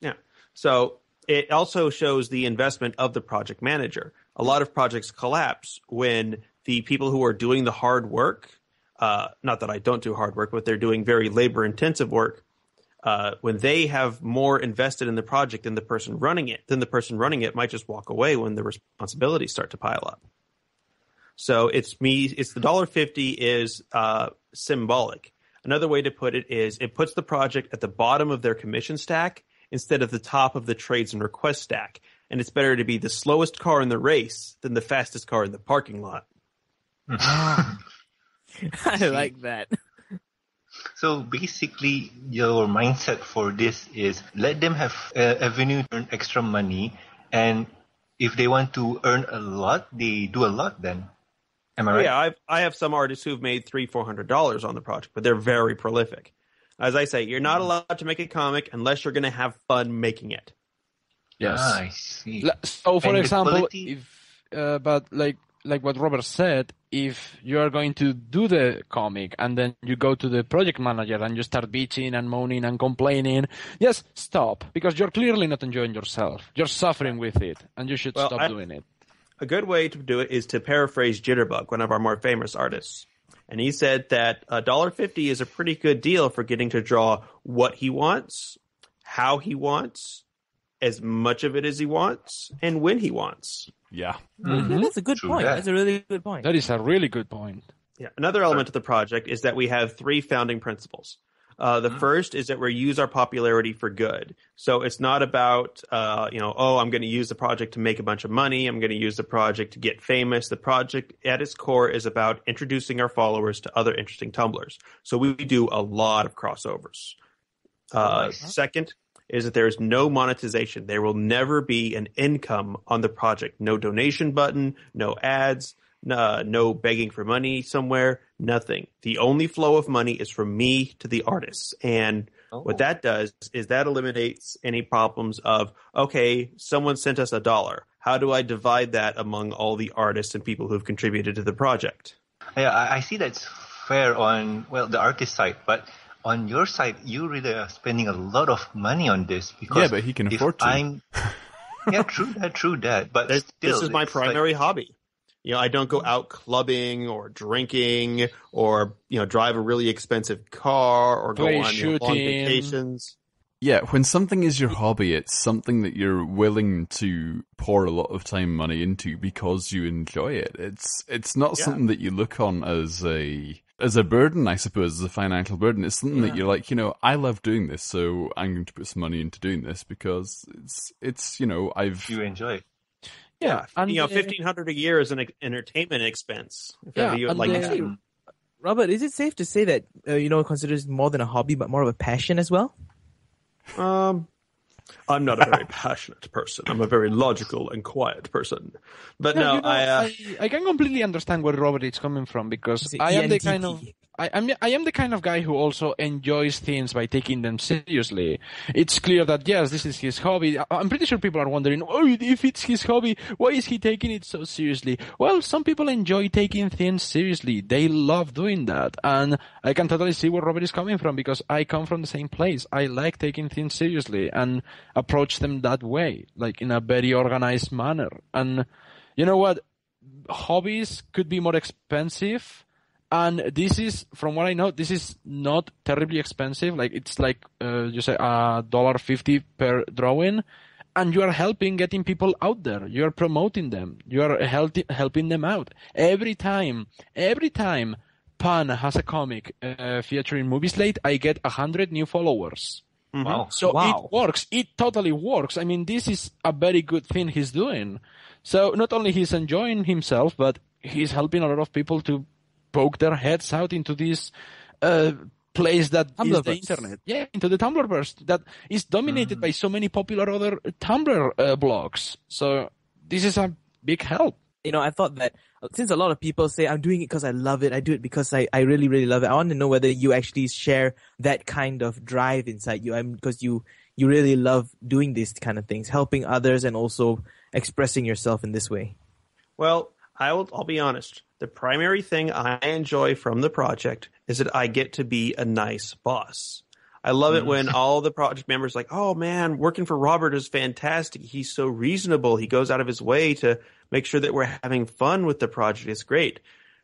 yeah. So it also shows the investment of the project manager. A lot of projects collapse when the people who are doing the hard work, uh, not that I don't do hard work, but they're doing very labor intensive work, uh, when they have more invested in the project than the person running it, then the person running it might just walk away when the responsibilities start to pile up. So it's me. It's the dollar fifty is uh, symbolic. Another way to put it is it puts the project at the bottom of their commission stack instead of the top of the trades and request stack. And it's better to be the slowest car in the race than the fastest car in the parking lot. [LAUGHS] I like that. So basically, your mindset for this is let them have uh, avenue to earn extra money, and if they want to earn a lot, they do a lot. Then, am I right? Yeah, I've, I have some artists who've made three, four hundred dollars on the project, but they're very prolific. As I say, you're not allowed to make a comic unless you're going to have fun making it. Yes. Ah, I see. So, for And example, if uh, but like like what Robert said, if you are going to do the comic and then you go to the project manager and you start bitching and moaning and complaining, yes, stop because you're clearly not enjoying yourself. You're suffering with it, and you should Well, stop I- doing it. A good way to do it is to paraphrase Jitterbug, one of our more famous artists. And he said that a dollar fifty is a pretty good deal for getting to draw what he wants, how he wants, as much of it as he wants, and when he wants. Yeah. Yeah, that's a good True point. that. That's a really good point. That is a really good point. Yeah. Another element of the project is that we have three founding principles. Uh, the first is that we use our popularity for good. So it's not about, uh, you know, oh, I'm going to use the project to make a bunch of money. I'm going to use the project to get famous. The project at its core is about introducing our followers to other interesting Tumblrs. So we do a lot of crossovers. Uh, Nice. Second is that there is no monetization. There will never be an income on the project. No donation button, no ads, no, uh, no begging for money somewhere, nothing. The only flow of money is from me to the artists. And Oh. what that does is that eliminates any problems of, okay, someone sent us a dollar. How do I divide that among all the artists and people who've contributed to the project? Yeah, I, I see that's fair on well the artist side, but on your side, you really are spending a lot of money on this because Yeah, but he can afford to. I'm, [LAUGHS] yeah, true that, true that. But This, still, this is my it's like- primary hobby. You know, I don't go out clubbing or drinking or, you know, drive a really expensive car or go on you know, long vacations. Yeah, when something is your hobby, it's something that you're willing to pour a lot of time and money into because you enjoy it. It's it's not Yeah. something that you look on as a as a burden, I suppose, as a financial burden. It's something that you're like, you know, I love doing this, so I'm going to put some money into doing this because it's it's you know, I've you enjoy. it. Yeah. and you know, fifteen hundred a year is an entertainment expense. If Yeah, ever you would and like the- to- Actually, Robert, is it safe to say that uh, you know considers more than a hobby but more of a passion as well? Um, I'm not a very [LAUGHS] passionate person. I'm a very logical and quiet person. But Yeah, no, you know, I, uh, I, I can completely understand where Robert is coming from because Is I am the kind of I, I'm I am the kind of guy who also enjoys things by taking them seriously. It's clear that yes, this is his hobby. I'm pretty sure people are wondering, oh, if it's his hobby, why is he taking it so seriously? Well, some people enjoy taking things seriously. They love doing that, and I can totally see where Robert is coming from because I come from the same place. I like taking things seriously and approach them that way, like in a very organized manner. And you know what? hobbies could be more expensive and this is from what i know this is not terribly expensive like it's like uh, you say a dollar fifty per drawing and you are helping getting people out there. You are promoting them. You are helping helping them out every time. Every time Pun has a comic uh, featuring Movie Slate, I get a hundred new followers. Wow. So Wow. it works. It totally works. I mean, this is a very good thing he's doing. So not only he's enjoying himself, but he's helping a lot of people to poke their heads out into this uh, place that is the Tumblrverse. internet. Yeah, into the Tumblrverse that is dominated by so many popular other Tumblr uh, blogs. So this is a big help. you know, I thought that uh, since a lot of people say I'm doing it because I love it, I do it because I, I really really love it. I want to know whether you actually share that kind of drive inside you. I'm because you you really love doing these kind of things, helping others, and also expressing yourself in this way. Well, I will. I'll be honest. The primary thing I enjoy from the project is that I get to be a nice boss. I love it mm. when all the project members like, "Oh man, working for Robert is fantastic. He's so reasonable. He goes out of his way to make sure that we're having fun with the project. It's great."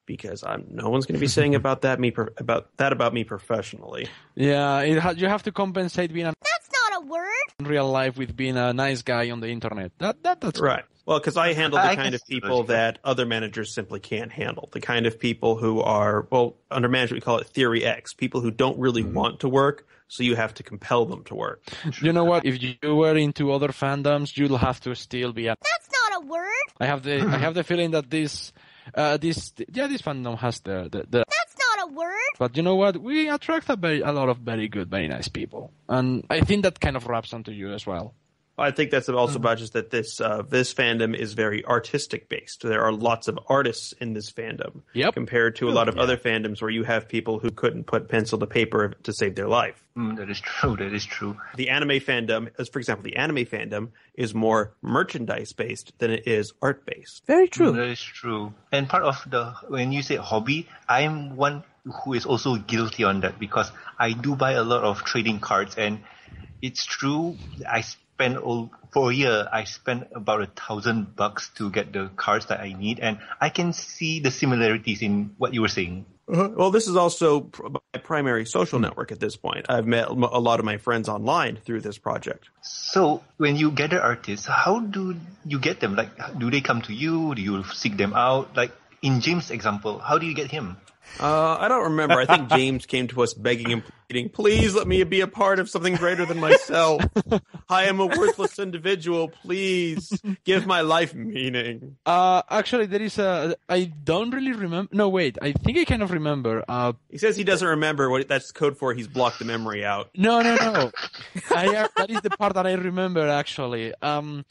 Because I'm, no one's going to be saying [LAUGHS] about that me about that about me professionally. Yeah, it ha- you have to compensate being a That's not a word. in real life with being a nice guy on the internet. That that that's Right. Well, because I handle I the kind of people that other managers simply can't handle. The kind of people who are, well, under management we call it theory X, people who don't really want to work, so you have to compel them to work. You know what? If you were into other fandoms, you'll have to still be a. That's not a word. I have the [CLEARS THROAT] I have the feeling that this uh this yeah this fandom has the the, the That's not a word. but you know what? We attract a very a lot of very good, very nice people, and I think that kind of wraps onto you as well. I think that's also about just that this uh, this fandom is very artistic based. There are lots of artists in this fandom, Yep. compared to a lot of other fandoms where you have people who couldn't put pencil to paper to save their life. Mm, that is true. That is true. The anime fandom, as for example, the anime fandom is more merchandise based than it is art based. Very true. That is true. And part of the when you say hobby, I'm one who is also guilty on that because I do buy a lot of trading cards, and it's true. I spend all for a year. I spend about a thousand bucks to get the cards that I need, and I can see the similarities in what you were saying. Uh, Well, this is also my primary social network at this point. I've met a lot of my friends online through this project. So when you gather artists, how do you get them? Like, do they come to you? Do you seek them out? Like in James' example, how do you get him? Uh, I don't remember. I think [LAUGHS] James came to us begging and pleading, please let me be a part of something greater than myself. I am a worthless individual. Please give my life meaning. Uh, actually, there is a. I don't really remember. No, wait. I think I kind of remember. Uh, He says he doesn't remember what that's code for. He's blocked the memory out. no, no, no. [LAUGHS] I, uh, that is the part that I remember actually. Um,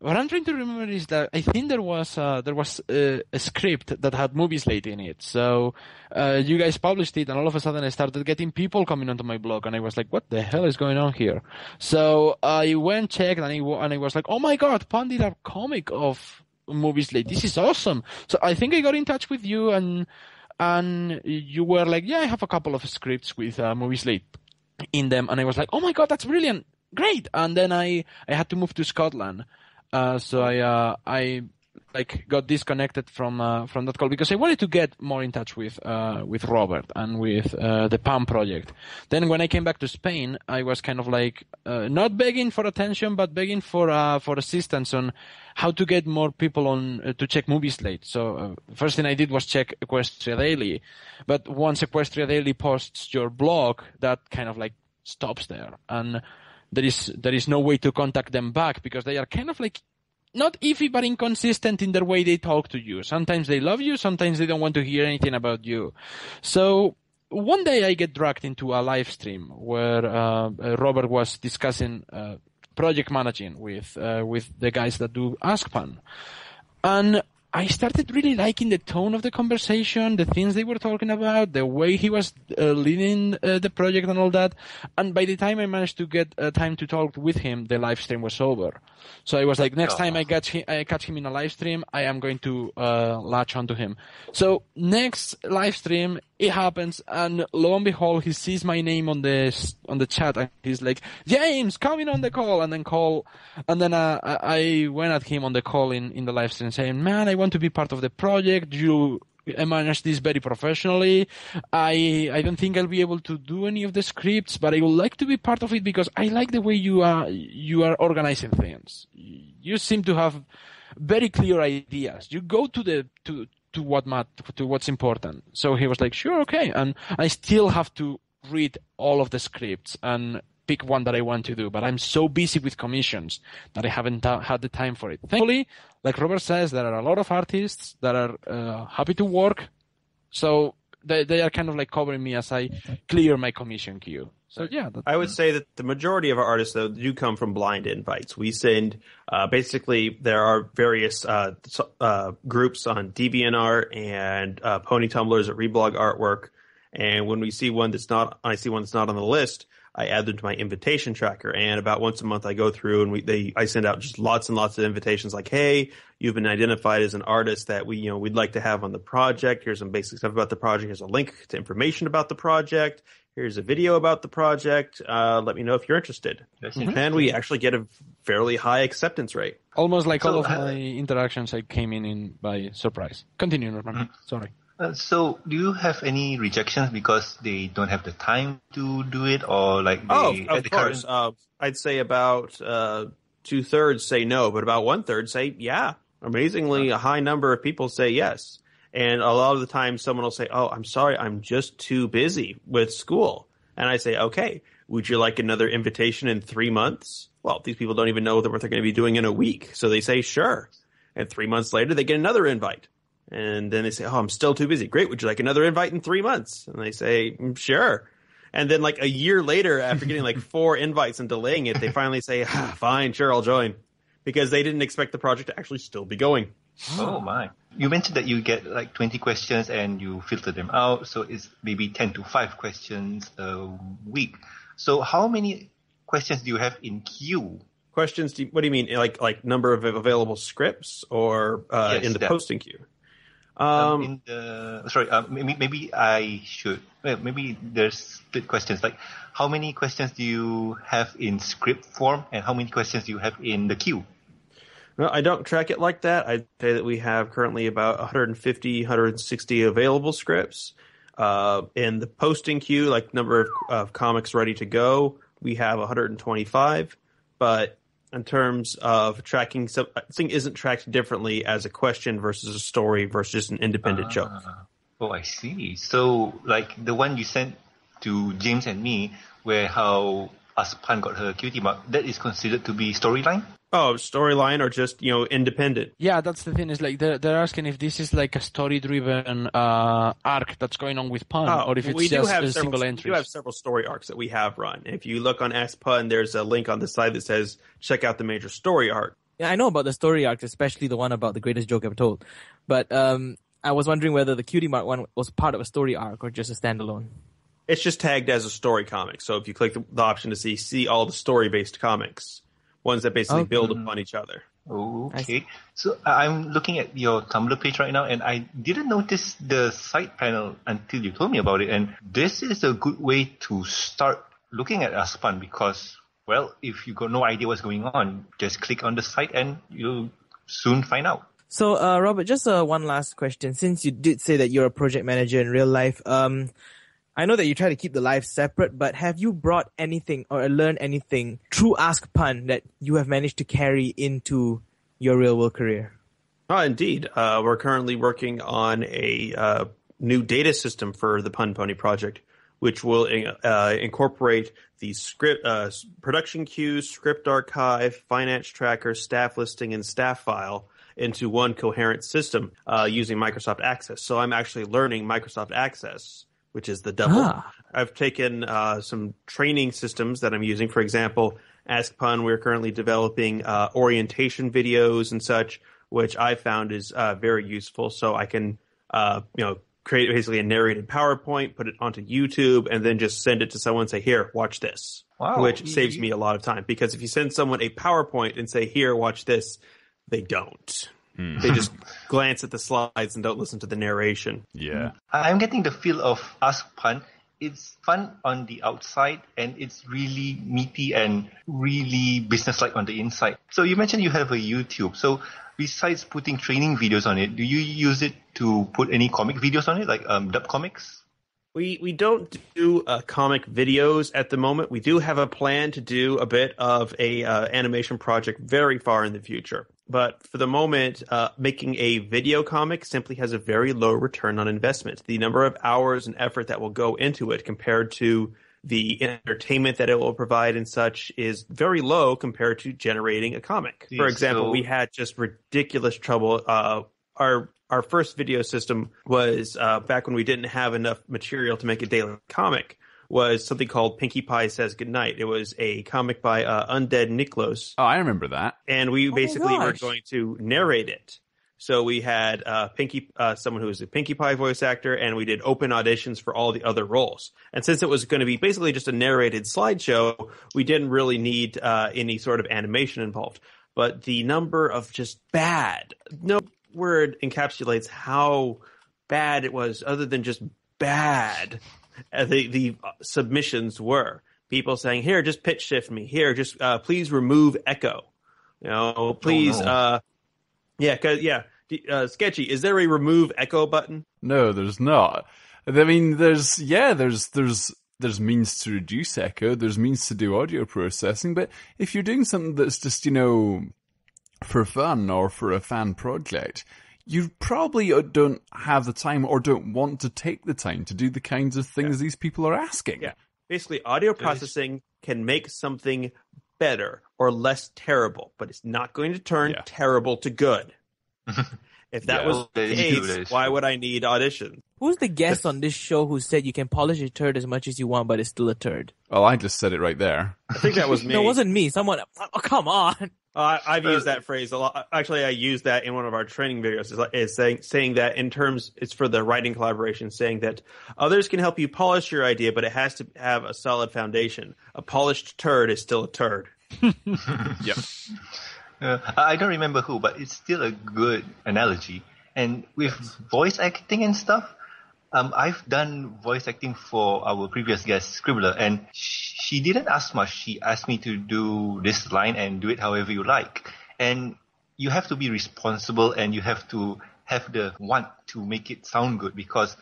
what I'm trying to remember is that I think there was uh, there was uh, a script that had Movie Slate in it. So uh, you guys published it, and all of a sudden I started getting people coming onto my blog, and I was like, "What the hell is going on here?" So I went checked, and I and I was like, "Oh my god, Pun did a comic of Movie Slate. This is awesome." So I think I got in touch with you, and and you were like, "Yeah, I have a couple of scripts with uh, Movie Slate in them," and I was like, "Oh my god, that's brilliant, great!" And then I I had to move to Scotland, uh, so I uh, I like got disconnected from uh, from that call because I wanted to get more in touch with uh, with Robert and with uh, the Pun project. Then when I came back to Spain, I was kind of like uh, not begging for attention, but begging for uh, for assistance on how to get more people on to check Movie Slate. So first thing I did was check Equestria Daily, but once Equestria Daily posts your blog, that kind of like stops there, and there is there is no way to contact them back because they are kind of like not iffy but inconsistent in their way they talk to you. Sometimes they love you, sometimes they don't want to hear anything about you. So one day I get dragged into a live stream where uh, uh, Robert was discussing uh, project managing with uh, with the guys that do Ask Pun, and I started really liking the tone of the conversation, the things they were talking about, the way he was uh, leading uh, the project and all that. And by the time I managed to get uh, time to talk with him, the live stream was over. So I was like, next time I catch him, I catch him in a live stream, I am going to uh, latch onto him. So next live stream, it happens, and lo and behold, he sees my name on the on the chat, and he's like, James, coming on the call, and then call, and then uh, I I went at him on the call in in the live stream saying, man, I want to be part of the project. You I manage this very professionally. I I don't think I'll be able to do any of the scripts, but I would like to be part of it because I like the way you are you are organizing things. You seem to have very clear ideas. You go to the to to what mat to what's important. So he was like, sure, okay, and I still have to read all of the scripts and pick one that I want to do, but I'm so busy with commissions that I haven't ta- had the time for it. Thankfully, like Robert says, there are a lot of artists that are uh, happy to work, so they they are kind of like covering me as I clear my commission queue. So yeah, that, I would say that the majority of our artists, though, do come from blind invites. We send, uh, basically, there are various uh, uh, groups on DeviantArt and uh, Pony Tumblrs at Reblog Artwork, and when we see one that's not, I see one that's not on the list, I add them to my invitation tracker. And about once a month, I go through and we they I send out just lots and lots of invitations, like, "Hey, you've been identified as an artist that we you know we'd like to have on the project. Here's some basic stuff about the project. Here's a link to information about the project." Here's a video about the project. Uh, let me know if you're interested. That's And we actually get a fairly high acceptance rate. almost like all of uh, my interactions, I came in, in by surprise. Continue, Norman. Sorry. Uh, so, do you have any rejections because they don't have the time to do it, or like they, Oh, of the course. Uh, I'd say about uh, two thirds say no, but about one third say yeah. Amazingly, a high number of people say yes. And a lot of the time, someone will say, "Oh, I'm sorry, I'm just too busy with school." And I say, "Okay, would you like another invitation in three months?" Well, these people don't even know what they're going to be doing in a week, so they say, "Sure." And three months later, they get another invite. And then they say, "Oh, I'm still too busy." Great. Would you like another invite in three months? And they say, "Mm, "Sure." And then, like a year later, after getting like [LAUGHS] four invites and delaying it, they finally say, ah, "Fine, sure, I'll join," because they didn't expect the project to actually still be going. Oh my! You mentioned that you get like 20 questions and you filter them out, so it's maybe 10 to 5 questions a week. So, how many questions do you have in queue? Questions? Do you, what do you mean? Like like number of available scripts or uh, Yes, in the that. posting queue? Um, Um, in the sorry, uh, maybe maybe I should. Maybe there's split questions. Like, how many questions do you have in script form, and how many questions do you have in the queue? No, I don't track it like that. I'd say that we have currently about 150, 160 available scripts. Uh, in the posting queue, like number of, of comics ready to go, we have 125. But in terms of tracking, something isn't tracked differently as a question versus a story versus an independent joke. Ah, oh, I see. So, like the one you sent to James and me, where how Ask Pun got her cutie mark, that is considered to be storyline. Oh, storyline or just you know independent? Yeah, that's the thing. Is like they're, they're asking if this is like a story-driven uh, arc that's going on with Pun, or if it's Oh, we do just have a several, single We do have several story arcs that we have run. If you look on Ask Pun, there's a link on the side that says check out the major story arc. Yeah, I know about the story arcs, especially the one about the greatest joke ever told. But um, I was wondering whether the Cutie Mark one was part of a story arc or just a standalone. It's just tagged as a story comic. So if you click the, the option to see see all the story based comics, ones that basically Okay. build upon each other. Okay. So I'm looking at your Tumblr page right now, and I didn't notice the side panel until you told me about it. And this is a good way to start looking at Ask Pun because, well, if you got no idea what's going on, just click on the site and you'll soon find out. So, uh, Robert, just uh, one last question. Since you did say that you're a project manager in real life, um, I know that you try to keep the lives separate, but have you brought anything or learned anything through Ask Pun that you have managed to carry into your real world career? Oh, indeed. Uh, we're currently working on a uh, new data system for the Pun Pony project, which will uh, incorporate the script, uh, production queues, script archive, finance tracker, staff listing, and staff file into one coherent system uh, using Microsoft Access. So I'm actually learning Microsoft Access, which is the double. Ah. I've taken uh, some training systems that I'm using. For example, Ask Pun, we're currently developing uh, orientation videos and such, which I found is uh, very useful. So I can, uh, you know, create basically a narrated PowerPoint, put it onto YouTube, and then just send it to someone and say, here, watch this. Wow. Which saves me a lot of time because if you send someone a PowerPoint and say, here, watch this, they don't. They just [LAUGHS] glance at the slides and don't listen to the narration. Yeah. I'm getting the feel of Ask Pun it's fun on the outside and it's really meaty and really businesslike on the inside. So you mentioned you have a YouTube. So besides putting training videos on it, do you use it to put any comic videos on it, like um, dub comics? We we don't do uh, comic videos at the moment. We do have a plan to do a bit of a uh, animation project very far in the future. But for the moment, uh, making a video comic simply has a very low return on investment. The number of hours and effort that will go into it compared to the entertainment that it will provide and such is very low compared to generating a comic. For example, So- we had just ridiculous trouble. Uh, our our first video system was uh, back when we didn't have enough material to make a daily comic. Was something called Pinkie Pie Says Goodnight. It was a comic by uh, Undead Niklos, Oh, I remember that. and we my basically were going to narrate it. So we had uh, Pinkie, uh, someone who was a Pinkie Pie voice actor, and we did open auditions for all the other roles. And since it was going to be basically just a narrated slideshow, we didn't really need uh, any sort of animation involved. But the number of just bad, no word encapsulates how bad it was, other than just bad. Uh, the the uh, submissions were people saying, "Here, just pitch shift me. Here, just uh, please remove echo." You know, please, no. uh, yeah, cause yeah, uh, sketchy. Is there a remove echo button? No, there's not. I mean, there's yeah, there's there's there's means to reduce echo. There's means to do audio processing. But if you're doing something that's just you know for fun or for a fan project, you probably uh, don't have the time or don't want to take the time to do the kinds of things these people are asking. Yeah. Basically, audio processing can make something better or less terrible, but it's not going to turn Yeah. terrible to good. [LAUGHS] if that Yeah. was the That is true, that case, why would I need audition? Who's the guest on this show who said you can polish a turd as much as you want, but it's still a turd? Well, I just said it right there. I think that was me. [LAUGHS] No, it wasn't me. Someone. Oh, come on. Uh, I've used that phrase a lot. Actually, I used that in one of our training videos. Is, is saying saying that in terms, it's for the writing collaboration, saying that others can help you polish your idea, but it has to have a solid foundation. A polished turd is still a turd. [LAUGHS] Yep. [LAUGHS] Uh, I don't remember who, but it's still a good analogy. And with voice acting and stuff, um, I've done voice acting for our previous guest, Scribbler, and she didn't ask much. She asked me to do this line and do it however you like. And you have to be responsible and you have to have the want to make it sound good because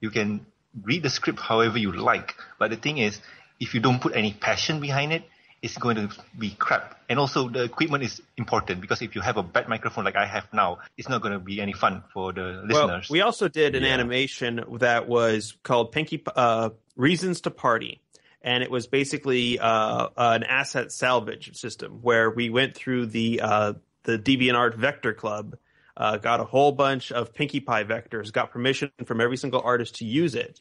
you can read the script however you like. But the thing is, if you don't put any passion behind it, it's going to be crap. And also the equipment is important because if you have a bad microphone like I have now, it's not going to be any fun for the Well, listeners. we also did an Yeah. animation that was called Pinkie uh, Reasons to Party. And it was basically uh, an asset salvage system where we went through the uh, the DeviantArt Vector Club, uh, got a whole bunch of Pinkie Pie vectors, got permission from every single artist to use it,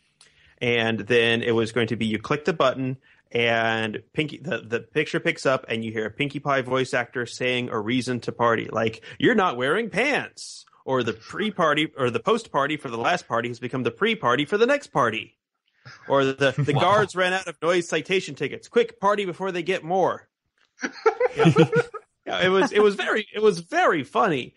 and then it was going to be you click the button and Pinkie the, the picture picks up and you hear a Pinkie Pie voice actor saying a reason to party, like you're not wearing pants, or the pre-party or the post-party for the last party has become the pre-party for the next party, or the the [LAUGHS] guards ran out of noise citation tickets. Quick, party before they get more. [LAUGHS] Yeah. Yeah, it was it was very it was very funny,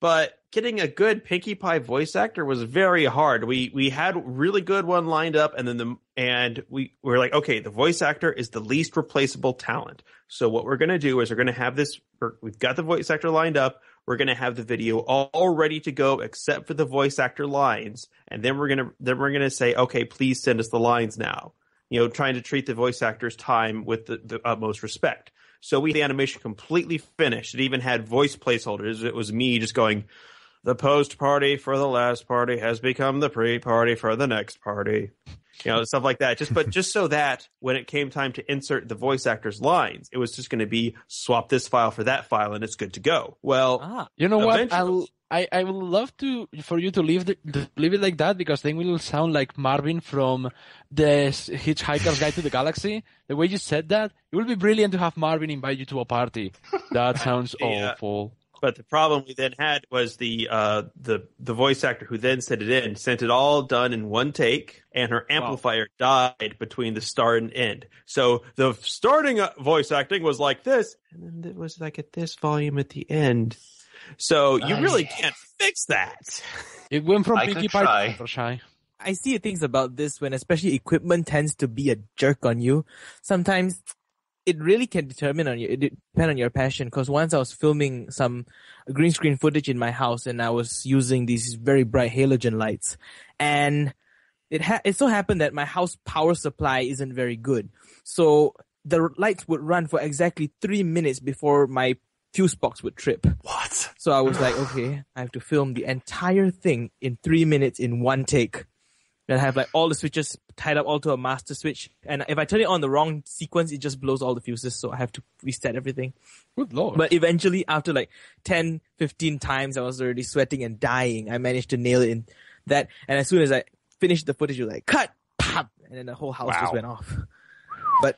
but getting a good Pinkie Pie voice actor was very hard. We we had really good one lined up, and then the and we were like, okay, the voice actor is the least replaceable talent. So what we're gonna do is we're gonna have this. We've got the voice actor lined up. We're gonna have the video all, ready to go, except for the voice actor lines, and then we're gonna then we're gonna say, okay, please send us the lines now. You know, trying to treat the voice actor's time with the, the utmost respect. So we had the animation completely finished. It even had voice placeholders. It was me just going, the post party for the last party has become the pre party for the next party. You know, stuff like that. Just but [LAUGHS] just so that when it came time to insert the voice actor's lines, it was just going to be swap this file for that file and it's good to go. Well, Ah. You know what? I'll, I I would love to for you to leave the, to leave it like that because then we will sound like Marvin from the Hitchhiker's Guide to the Galaxy. The way you said that, it would be brilliant to have Marvin invite you to a party. [LAUGHS] That sounds Yeah. awful. But the problem we then had was the uh, the the voice actor who then sent it in sent it all done in one take, and her amplifier died between the start and end. So the starting uh, voice acting was like this, and then it was like at this volume at the end. So you really can't fix that. It went from I Pinkie could Pie try. to Fluttershy. I see things about this when especially equipment tends to be a jerk on you. Sometimes it really can determine on you, it depend on your passion. Because once I was filming some green screen footage in my house and I was using these very bright halogen lights and it ha- it so happened that my house power supply isn't very good. So the lights would run for exactly three minutes before my fuse box would trip. What? So I was like, okay, I have to film the entire thing in three minutes in one take. And I have like all the switches tied up all to a master switch. And if I turn it on the wrong sequence, it just blows all the fuses. So I have to reset everything. Good lord. But eventually, after like 10, 15 times, I was already sweating and dying. I managed to nail it in that. And as soon as I finished the footage, you're like, cut, pop, and then the whole house just went off. But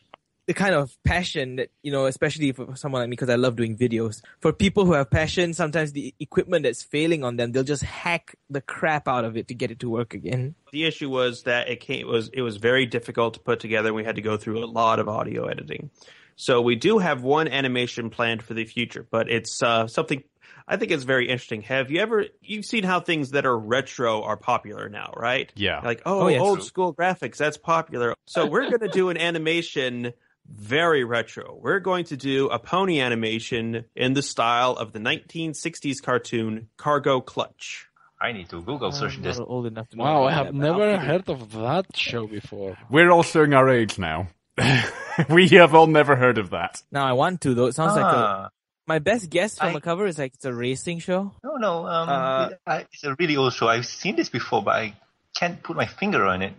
the kind of passion that, you know, especially for someone like me, because I love doing videos. For people who have passion, sometimes the equipment that's failing on them, they'll just hack the crap out of it to get it to work again. The issue was that it came it was it was very difficult to put together. We had to go through a lot of audio editing. So we do have one animation planned for the future, but it's uh, something I think it's very interesting. Have you ever you've seen how things that are retro are popular now, right? Yeah. Like, oh, Oh, yeah, old true. school graphics, that's popular. So we're going to do an animation very retro. We're going to do a pony animation in the style of the 1960s cartoon Cargo Clutch. I need to Google search I'm this. old enough to wow, I have that, but I'll never figure- heard of that show before. We're all showing our age now. [LAUGHS] we have all never heard of that. Now I want to though. It sounds like a, Ah, my best guess from I- the cover is like it's a racing show. no, no. Um, Uh, it- I, it's a really old show. I've seen this before, but I can't put my finger on it.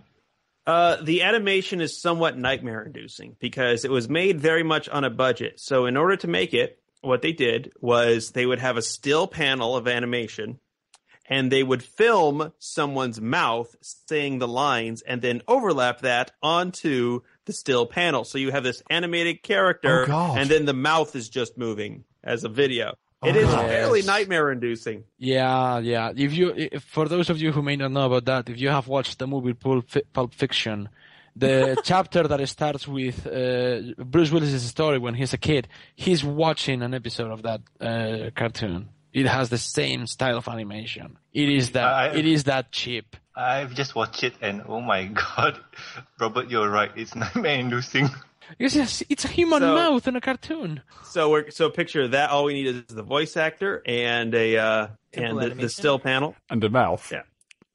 Uh, the animation is somewhat nightmare inducing because it was made very much on a budget. So in order to make it, what they did was they would have a still panel of animation and they would film someone's mouth saying the lines and then overlap that onto the still panel. So you have this animated character Oh, and then the mouth is just moving as a video. It Oh, fairly Yes. nightmare inducing. Yeah, yeah. If you, if, for those of you who may not know about that, if you have watched the movie Pulp, Pulp Fiction, the [LAUGHS] chapter that starts with uh, Bruce Willis's story when he's a kid, he's watching an episode of that uh, cartoon. It has the same style of animation. It is that. I- it is that cheap. I've just watched it, and oh my [LAUGHS] god, Robert, you're right. It's nightmare inducing. It's a, it's a human So- mouth in a cartoon. So we're so picture that all we need is the voice actor and a uh, and the, the still panel. And a mouth. Yeah.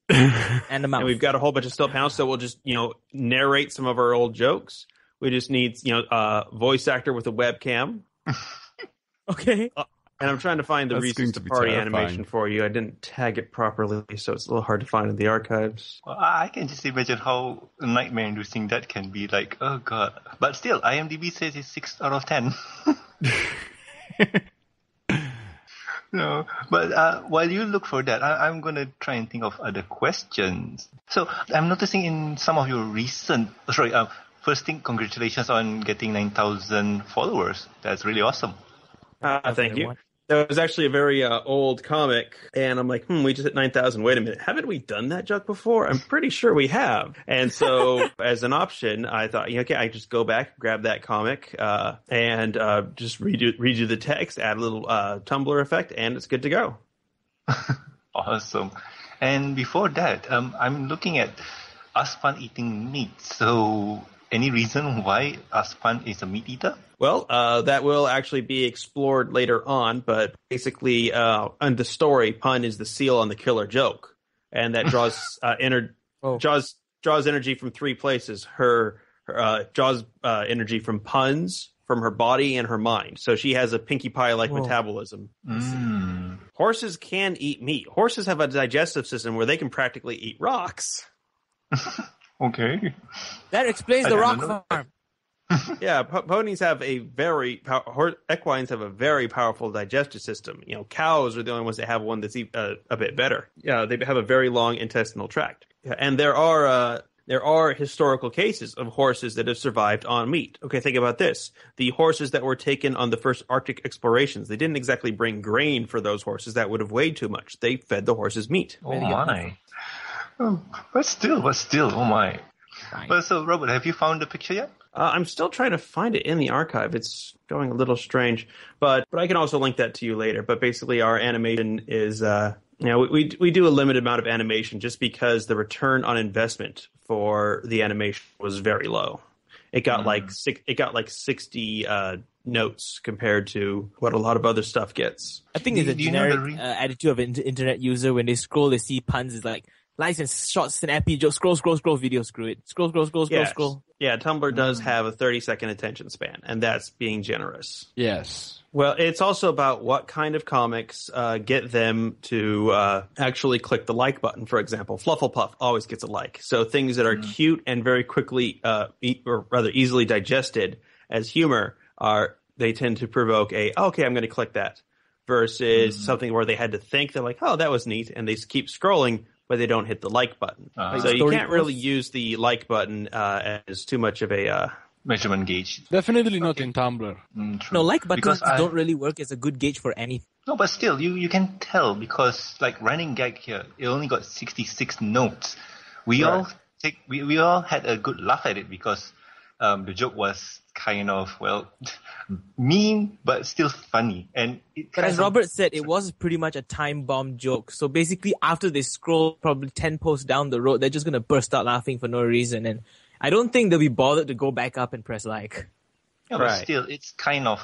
[LAUGHS] And the mouth. And we've got a whole bunch of still panels, so we'll just you know narrate some of our old jokes. We just need you know a voice actor with a webcam, [LAUGHS] okay. And I'm trying to find the That's reasons to to party terrifying. animation for you. I didn't tag it properly, so it's a little hard to find in the archives. Well, I I can just imagine how nightmare inducing that can be. Like, oh god. But still, IMDb says it's six out of ten. [LAUGHS] no, but uh, while you look for that, I, I'm gonna try and think of other questions. So I'm noticing in some of your recent, sorry, uh, first thing, congratulations on getting nine thousand followers. That's really awesome. Uh, thank Definitely you. That was actually a very uh, old comic, and I'm like, hmm, we just hit 9,000. Wait a minute, haven't we done that joke before? I'm pretty sure we have. And so, [LAUGHS] as an option, I thought, yeah, okay, I just go back, grab that comic, uh, and uh, just redo redo the text, add a little uh, Tumblr effect, and it's good to go. [LAUGHS] Awesome. And before that, um, I'm looking at Ask Pun eating meat. So, any reason why Ask Pun is a meat eater? Well, uh, that will actually be explored later on, but basically, uh, on the story, pun is the seal on the killer joke, and that draws [LAUGHS] uh, ener- Oh. draws draws energy from three places. Her, her uh, draws uh, energy from puns, from her body, and her mind. So she has a Pinkie Pie like metabolism. Mm. Horses can eat meat. Horses have a digestive system where they can practically eat rocks. [LAUGHS] Okay. That explains I the rock know. farm. [LAUGHS] Yeah, po- ponies have a very pow- hor- equines have a very powerful digestive system. You know, cows are the only ones that have one that's e- uh, a bit better. Yeah, they have a very long intestinal tract. And there are uh, there are historical cases of horses that have survived on meat. Okay, think about this: the horses that were taken on the first Arctic explorations, they didn't exactly bring grain for those horses; that would have weighed too much. They fed the horses meat. Oh my. Oh, but still, but still, oh my. Fine. Well, so Robert, have you found the picture yet? Uh, I'm still trying to find it in the archive. It's going a little strange, but but I can also link that to you later. But basically, our animation is uh, Now we, we we do a limited amount of animation just because the return on investment for the animation was very low. It got like six, it got like sixty uh, notes compared to what a lot of other stuff gets. I think Do- it's a do you know generic re- uh, attitude of an internet user when they scroll, they see puns. It's like likes and short, snappy jokes. Scroll, scroll, scroll. Video, screw it. Scroll, scroll, scroll, scroll, Yes. scroll. Yeah, Tumblr does have a thirty second attention span, and that's being generous. Yes. Well, it's also about what kind of comics uh, get them to uh, actually click the like button. For example, Flufflepuff always gets a like. So things that are cute and very quickly, uh, e- or rather easily digested as humor, are they tend to provoke a okay, I'm going to click that, versus something where they had to think. They're like, oh, that was neat, and they keep scrolling, but they don't hit the like button. Uh-huh. so you can't really posts? use the like button uh, as too much of a. Uh, Measurement gauge. Definitely not in Tumblr. Mm. No, like buttons Because I- don't really work as a good gauge for anything. No, but still, you, you can tell because like running gag here, it only got 66 notes. We Right. all take, we, we all had a good laugh at it because um, the joke was kind of, well, mean, but still funny. And it But as of- Robert said, it was pretty much a time bomb joke. So basically, after they scroll probably 10 posts down the road, they're just going to burst out laughing for no reason. And I don't think they'll be bothered to go back up and press like. Yeah, but Right. still, it's kind of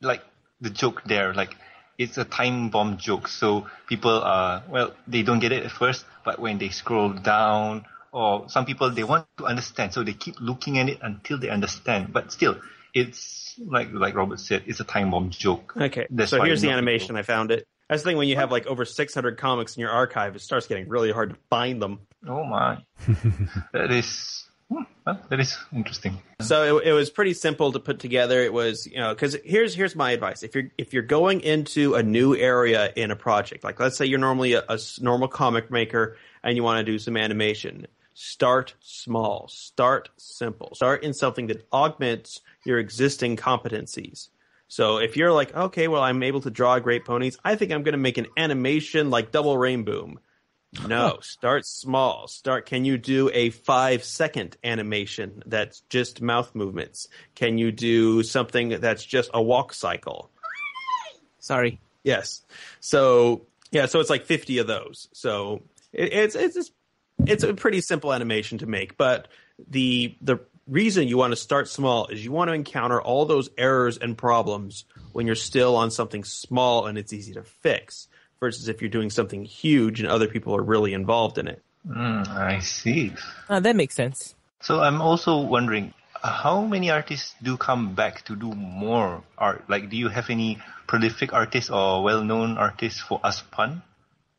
like the joke there. Like it's a time bomb joke, so people are well, they don't get it at first, but when they scroll down, or some people they want to understand, so they keep looking at it until they understand. But still, it's like like Robert said, it's a time bomb joke. Okay, That's so here's the animation. people- I found it. That's the thing when you have like over 600 comics in your archive, it starts getting really hard to find them. Oh my, [LAUGHS] that is hmm, well, that is interesting. So it, it was pretty simple to put together. It was, you know, because here's here's my advice: if you're if you're going into a new area in a project, like let's say you're normally a normal comic maker and you want to do some animation, start small, start simple, start in something that augments your existing competencies. So if you're like, okay, well, I'm able to draw great ponies, I think I'm going to make an animation like Double Rainboom. No, start small. Start. Can you do a five second animation that's just mouth movements? Can you do something that's just a walk cycle? Sorry. Yes. So yeah, so it's like fifty of those. So it, it's it's just, it's a pretty simple animation to make, but the the reason you want to start small is you want to encounter all those errors and problems when you're still on something small and it's easy to fix versus if you're doing something huge and other people are really involved in it. Mm, I see. Ah, that makes sense. So I'm also wondering, uh, how many artists do come back to do more art? Like, do you have any prolific artists or well-known artists for us pun?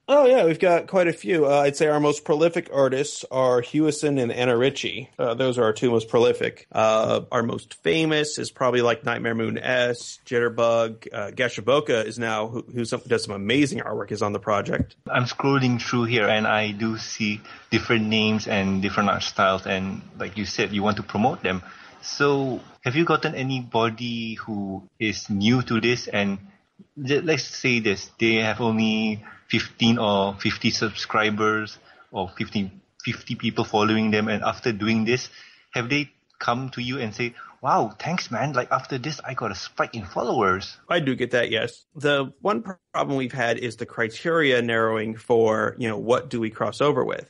Oh yeah, we've got quite a few. Uh, I'd say our most prolific artists are Hewison and Anna Ritchie. Uh, those are our two most prolific. Uh, our most famous is probably like Nightmare Moon S, Jitterbug. Uh, Gashaboka is now who, who some, does some amazing artwork is on the project. I'm scrolling through here and I do see different names and different art styles and like you said, you want to promote them. So have you gotten anybody who is new to this and let's say this, they have only 15 or 50 subscribers or 50, 50 people following them and after doing this, have they come to you and say, wow, thanks man, like after this I got a spike in followers. I do get that, yes. The one problem we've had is the criteria narrowing for, you know, what do we cross over with?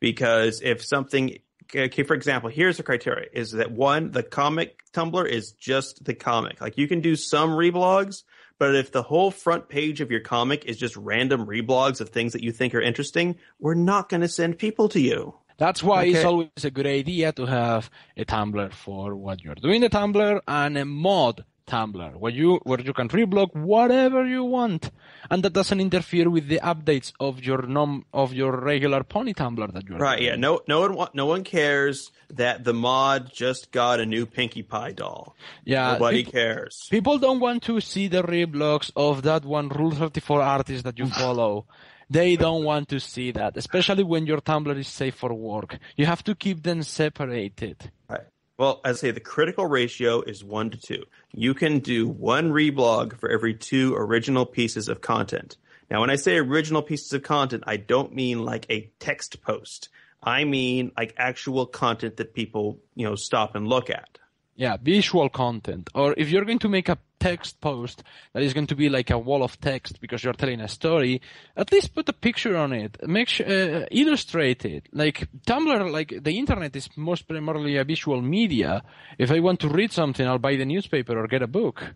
Because if something, okay, for example, here's the criteria is that one, the comic Tumblr is just the comic. Like you can do some reblogs, but if the whole front page of your comic is just random reblogs of things that you think are interesting, we're not going to send people to you. That's why it's always a good idea to have a Tumblr for what you're doing the Tumblr and a mod Tumblr where you where you can reblog whatever you want, and that doesn't interfere with the updates of your nom of your regular Pony Tumblr that you're Right? doing. Yeah. No. No one. No one cares that the mod just got a new Pinkie Pie doll. Yeah, Nobody peop- cares. People don't want to see the reblogs of that one Rule 34 artist that you [LAUGHS] follow. They don't want to see that, especially when your Tumblr is safe for work. You have to keep them separated. Right. Well, as I say, the critical ratio is one to two. You can do one reblog for every two original pieces of content. Now, when I say original pieces of content, I don't mean like a text post. I mean like actual content that people, you know, stop and look at. Yeah, visual content. Or if you're going to make a text post that is going to be like a wall of text because you're telling a story, at least put a picture on it. Make sure, uh, illustrate it. Like Tumblr, like the internet is most primarily a visual media. If I want to read something, I'll buy the newspaper or get a book.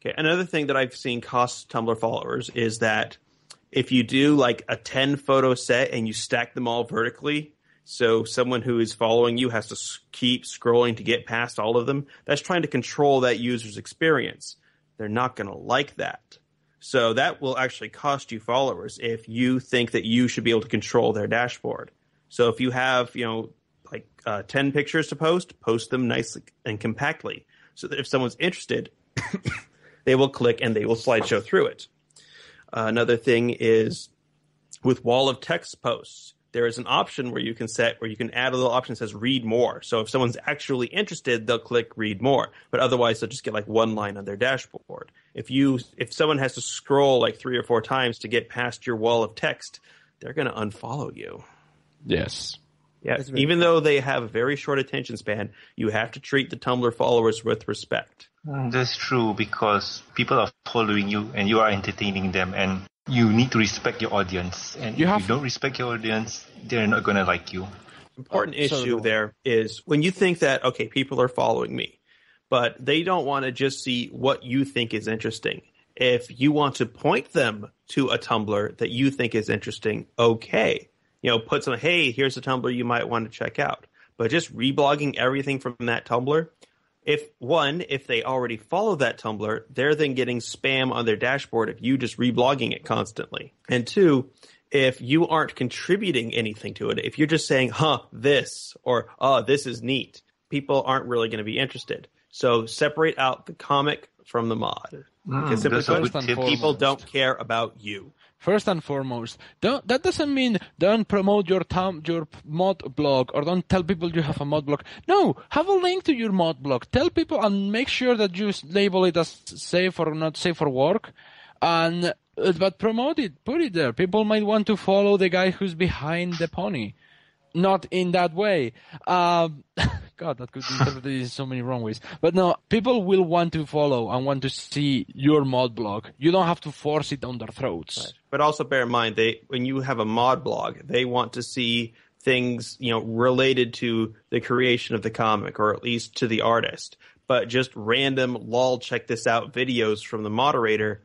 Okay, another thing that I've seen cost Tumblr followers is that if you do like a 10 photo set and you stack them all vertically, so someone who is following you has to keep scrolling to get past all of them, that's trying to control that user's experience. They're not going to like that. So that will actually cost you followers if you think that you should be able to control their dashboard. So if you have, you know, like uh, 10 pictures to post, post them nicely and compactly so that if someone's interested, [COUGHS] they will click and they will slideshow through it. Uh, another thing is with wall of text posts, there is an option where you can set where you can add a little option that says read more. So if someone's actually interested, they'll click read more. But otherwise they'll just get like one line on their dashboard. If you if someone has to scroll like three or four times to get past your wall of text, they're gonna unfollow you. Yes. Yeah. Really Even though they have a very short attention span, you have to treat the Tumblr followers with respect. That's true because people are following you and you are entertaining them and you need to respect your audience. And You if have- you don't respect your audience, they're not gonna like you. important oh, so issue the- there is when you think that okay people are following me but they don't want to just see what you think is interesting if you want to point them to a tumblr that you think is interesting okay you know put some hey here's a tumblr you might want to check out but just reblogging everything from that tumblr if one if they already follow that tumblr they're then getting spam on their dashboard if you just reblogging it constantly. And two if you aren't contributing anything to it if you're just saying huh this or oh this is neat people aren't really going to be interested. So separate out the comic from the mod. Mm, because simply put, people don't care about you First and foremost, don't, that doesn't mean don't promote your tom, your mod blog or don't tell people you have a mod blog. No, have a link to your mod blog. Tell people and make sure that you label it as safe or not safe for work, and uh, but promote it, put it there. People might want to follow the guy who's behind the pony. Not in that way. Um, [LAUGHS] God, that could be interpreted in so many wrong ways. But no, people will want to follow and want to see your mod blog. You don't have to force it down their throats. But also bear in mind, they when you have a mod blog, they want to see things you know related to the creation of the comic, or at least to the artist. But just random lol, check this out videos from the moderator,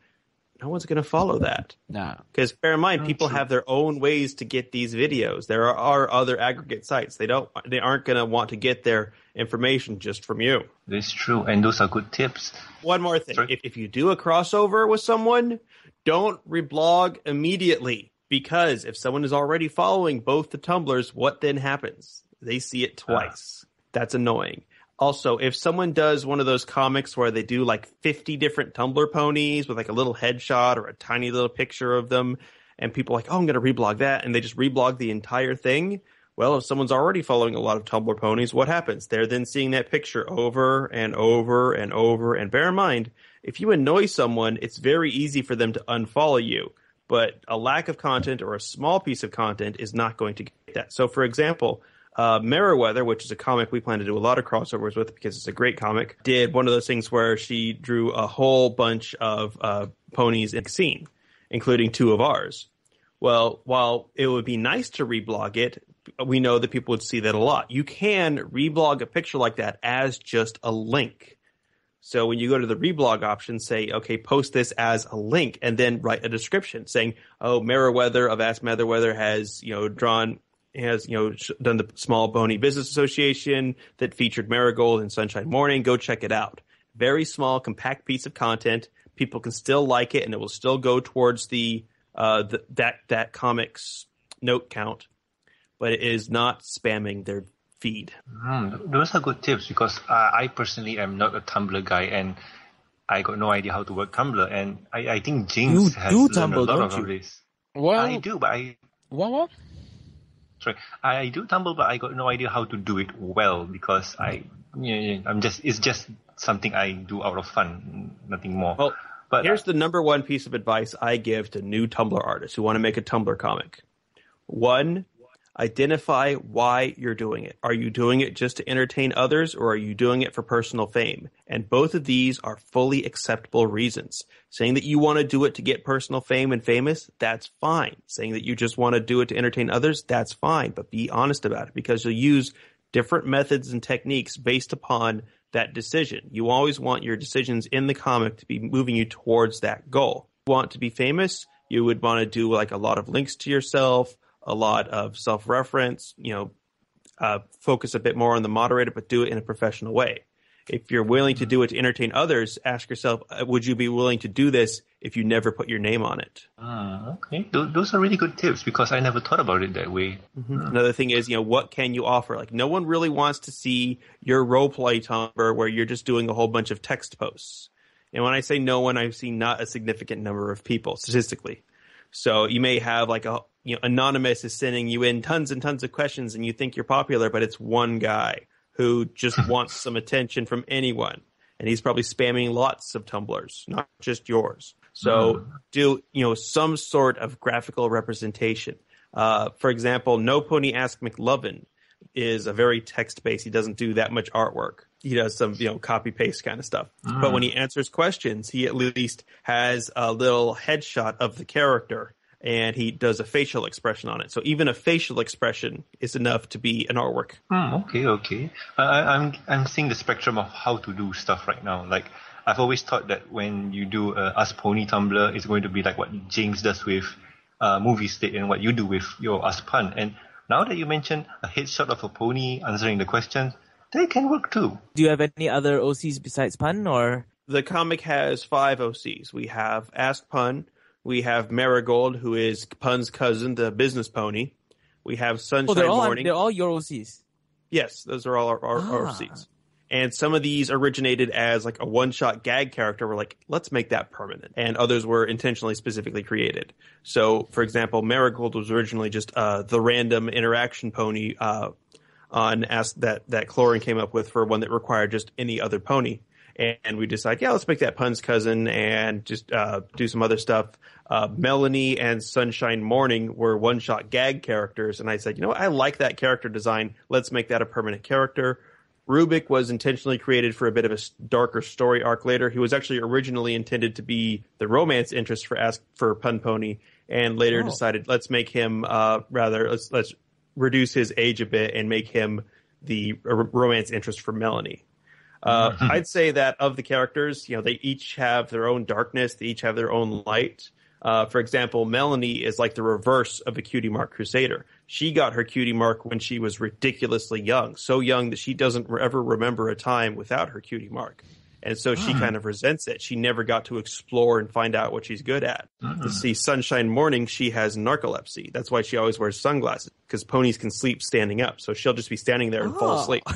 no one's going to follow that. Nah. Because bear in mind, oh, people have their own ways to get these videos. There are, are other aggregate sites. They don't. They aren't going to want to get their information just from you. That's true, and those are good tips. One more thing. Sorry? If, if you do a crossover with someone, don't reblog immediately because if someone is already following both the Tumblrs, what then happens? They see it ah. twice. That's annoying. Also, if someone does one of those comics where they do like 50 different Tumblr ponies with like a little headshot or a tiny little picture of them, and people like, oh, I'm going to reblog that, and they just reblog the entire thing, well, if someone's already following a lot of Tumblr ponies, what happens? They're then seeing that picture over and over and over. And bear in mind, if you annoy someone, it's very easy for them to unfollow you. But a lack of content or a small piece of content is not going to get that. So, for example, uh, Meriwether, which is a comic we plan to do a lot of crossovers with because it's a great comic, did one of those things where she drew a whole bunch of uh, ponies in a scene, including two of ours. Well, while it would be nice to reblog it, we know that people would see that a lot. You can reblog a picture like that as just a link. So when you go to the reblog option, say, okay, post this as a link and then write a description saying, oh, Meriwether of Ask Meriwether has, you know, drawn, has, you know, done the Small Bony Business Association that featured Marigold and Sunshine Morning. Go check it out. Very small, compact piece of content. People can still like it and it will still go towards the, uh, the that, that comic's note count, but it is not spamming their feed. Hmm, those are good tips because uh, I personally am not a Tumblr guy and I got no idea how to work Tumblr. And I, I think Jinx You has do learned Tumblr, a lot don't of you? this. Well, I do, but I what, what? I do Tumblr, but I got no idea how to do it well because I, yeah, yeah, I'm just it's just something I do out of fun, nothing more. Well, but Here's the number one piece of advice I give to new Tumblr artists who want to make a Tumblr comic. One, Identify why you're doing it. Are you doing it just to entertain others or are you doing it for personal fame? And both of these are fully acceptable reasons. Saying that you want to do it to get personal fame and famous, that's fine. Saying that you just want to do it to entertain others, that's fine. But be honest about it because you'll use different methods and techniques based upon that decision. You always want your decisions in the comic to be moving you towards that goal. You want to be famous, you would want to do like a lot of links to yourself, a lot of self-reference, you know, uh, focus a bit more on the moderator, but do it in a professional way. If you're willing to do it to entertain others, ask yourself, uh, would you be willing to do this if you never put your name on it? Ah, okay. Th- those are really good tips because I never thought about it that way. Another thing is, you know, what can you offer? Like, no one really wants to see your role play Tumblr where you're just doing a whole bunch of text posts. And when I say no one, I've seen not a significant number of people statistically. So you may have like a, you know, anonymous is sending you in tons and tons of questions and you think you're popular, but it's one guy who just [LAUGHS] wants some attention from anyone. And he's probably spamming lots of Tumblrs, not just yours. So do, you know, some sort of graphical representation. Uh, for example, No Pony Ask McLovin is a very text based. He doesn't do that much artwork. He does some, you know, copy paste kind of stuff. But when he answers questions, he at least has a little headshot of the character and he does a facial expression on it. So even a facial expression is enough to be an artwork. Hmm, okay, okay. I, I- I'm I'm seeing the spectrum of how to do stuff right now. Like I've always thought that when you do a Us Pony Tumblr, it's going to be like what James does with uh, Movie Slate and what you do with your Us Pun. And now that you mentioned a headshot of a pony answering the question, that can work too. Do you have any other OCs besides Pun or? The comic has five OCs. We have Ask Pun. We have Marigold, who is Pun's cousin, the business pony. We have Sunshine Oh, they're all Morning. they're all your OCs. Yes, those are all our, our, our Ah. OCs. And some of these originated as like a one-shot gag character. We're like, let's make that permanent. And others were intentionally specifically created. So, for example, Marigold was originally just uh, the random interaction pony uh, on that that Chlorine came up with for one that required just any other pony. And we decided, yeah, let's make that Pun's cousin and just uh, do some other stuff. Uh, Melanie and Sunshine Morning were one-shot gag characters, and I said, you know what, I like that character design. Let's make that a permanent character. Rubik was intentionally created for a bit of a darker story arc later. He was actually originally intended to be the romance interest for Ask for Pun Pony, and later Oh. decided let's make him uh, rather let's let's reduce his age a bit and make him the romance interest for Melanie. Uh, I'd say that of the characters, you know, they each have their own darkness. They each have their own light. Uh, for example, Melanie is like the reverse of a cutie mark crusader. She got her cutie mark when she was ridiculously young, so young that she doesn't ever remember a time without her cutie mark. And so she kind of resents it. She never got to explore and find out what she's good at. To see Sunshine Morning, she has narcolepsy. That's why she always wears sunglasses because ponies can sleep standing up. So she'll just be standing there and fall Oh. asleep. [LAUGHS]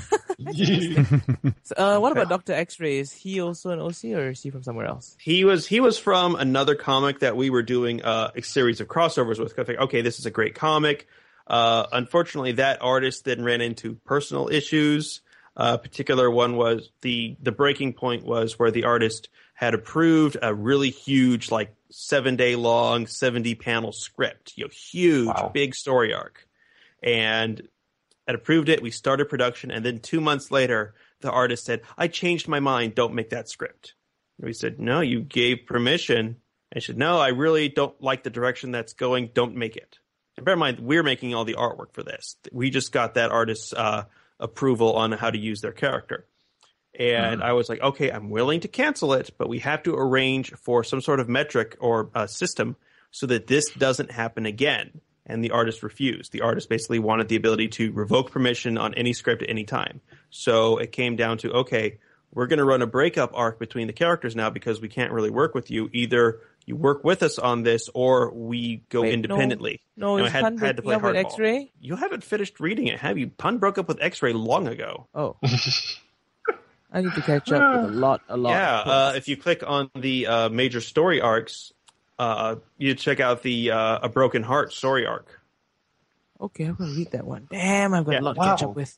So, uh, what about Doctor X-Ray? Is he also an OC or is he from somewhere else? He was he was from another comic that we were doing uh, a series of crossovers with. Okay, this is a great comic. Uh, unfortunately, that artist then ran into personal issues. Uh, particular one was the the breaking point was where the artist had approved a really huge, like seven day long, seventy panel script, you know, huge, Wow. big story arc, and had approved it. We started production, and then two months later, the artist said, "I changed my mind. Don't make that script." And we said, "No, you gave permission." And she said, "No, I really don't like the direction that's going. Don't make it." And bear in mind, we're making all the artwork for this. We just got that artist's uh, approval on how to use their character. And I was like, okay, I'm willing to cancel it, but we have to arrange for some sort of metric or uh, system so that this doesn't happen again. And the artist refused. The artist basically wanted the ability to revoke permission on any script at any time. So it came down to, okay, we're going to run a breakup arc between the characters now because we can't really work with you. Either you work with us on this or we go Wait, no. independently. No, And I is had- Pun had to play with hardball. X-Ray? You haven't finished reading it, have you? Pun broke up with X-Ray long ago. Oh. [LAUGHS] I need to catch up with a lot, a lot. Yeah, uh, if you click on the uh, major story arcs, uh, you check out the uh, A Broken Heart story arc. Okay, I'm gonna read that one. Damn, I've got Yeah, a lot to catch up with.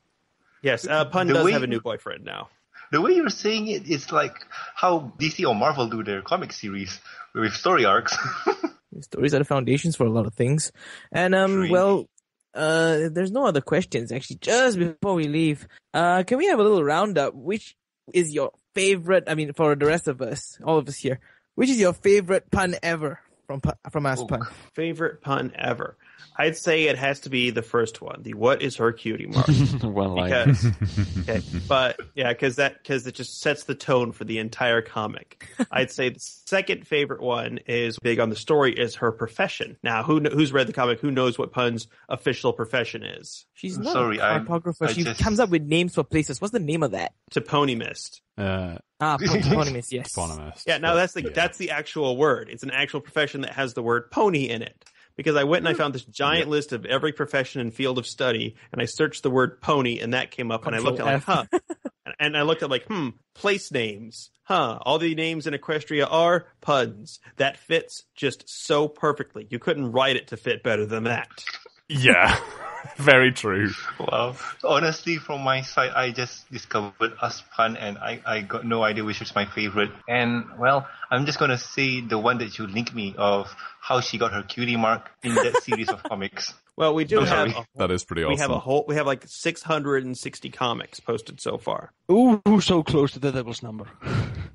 Yes, uh, Pun The does way have a new boyfriend now. The way you're saying it, it's like how DC or Marvel do their comic series with story arcs. [LAUGHS] Stories are the foundations for a lot of things. And um, True. well, uh, there's no other questions actually. Just before we leave, uh, can we have a little roundup? Which is your favorite? I mean, for the rest of us, all of us here, which is your favorite pun ever from pu- from Ask Pun? Favorite pun ever? I'd say it has to be the first one. The what is her cutie mark? [LAUGHS] One line. because [LAUGHS] okay, but yeah, because that because it just sets the tone for the entire comic. I'd say the second favorite one is big on the story is her profession. Now, who kn- who's read the comic? Who knows what Pun's official profession is? She's not sorry, a I'm- cartographer. I she just- comes up with names for places. What's the name of that? To Pony Mist. Uh, Ah, [LAUGHS] toponymous. Yes. eponymous. Yeah, now that's the yeah. that's the actual word. It's an actual profession that has the word pony in it. Because I went and I found this giant list of every profession and field of study, and I searched the word pony, and that came up, and I looked at like, huh, [LAUGHS] And- and I looked at like, hmm, place names, huh? All the names in Equestria are puns. That fits just so perfectly. You couldn't write it to fit better than that. Yeah, [LAUGHS] very true. Wow. Honestly, from my side, I just discovered Ask Pun and I, I got no idea which was my favorite. And, well, I'm just gonna say the one that you linked me of how she got her cutie mark in that [LAUGHS] series of comics. Well, we do I'm have sorry. a, That is pretty awesome. we awesome. have a whole we have like 660 comics posted so far. Ooh, so close to the devil's number.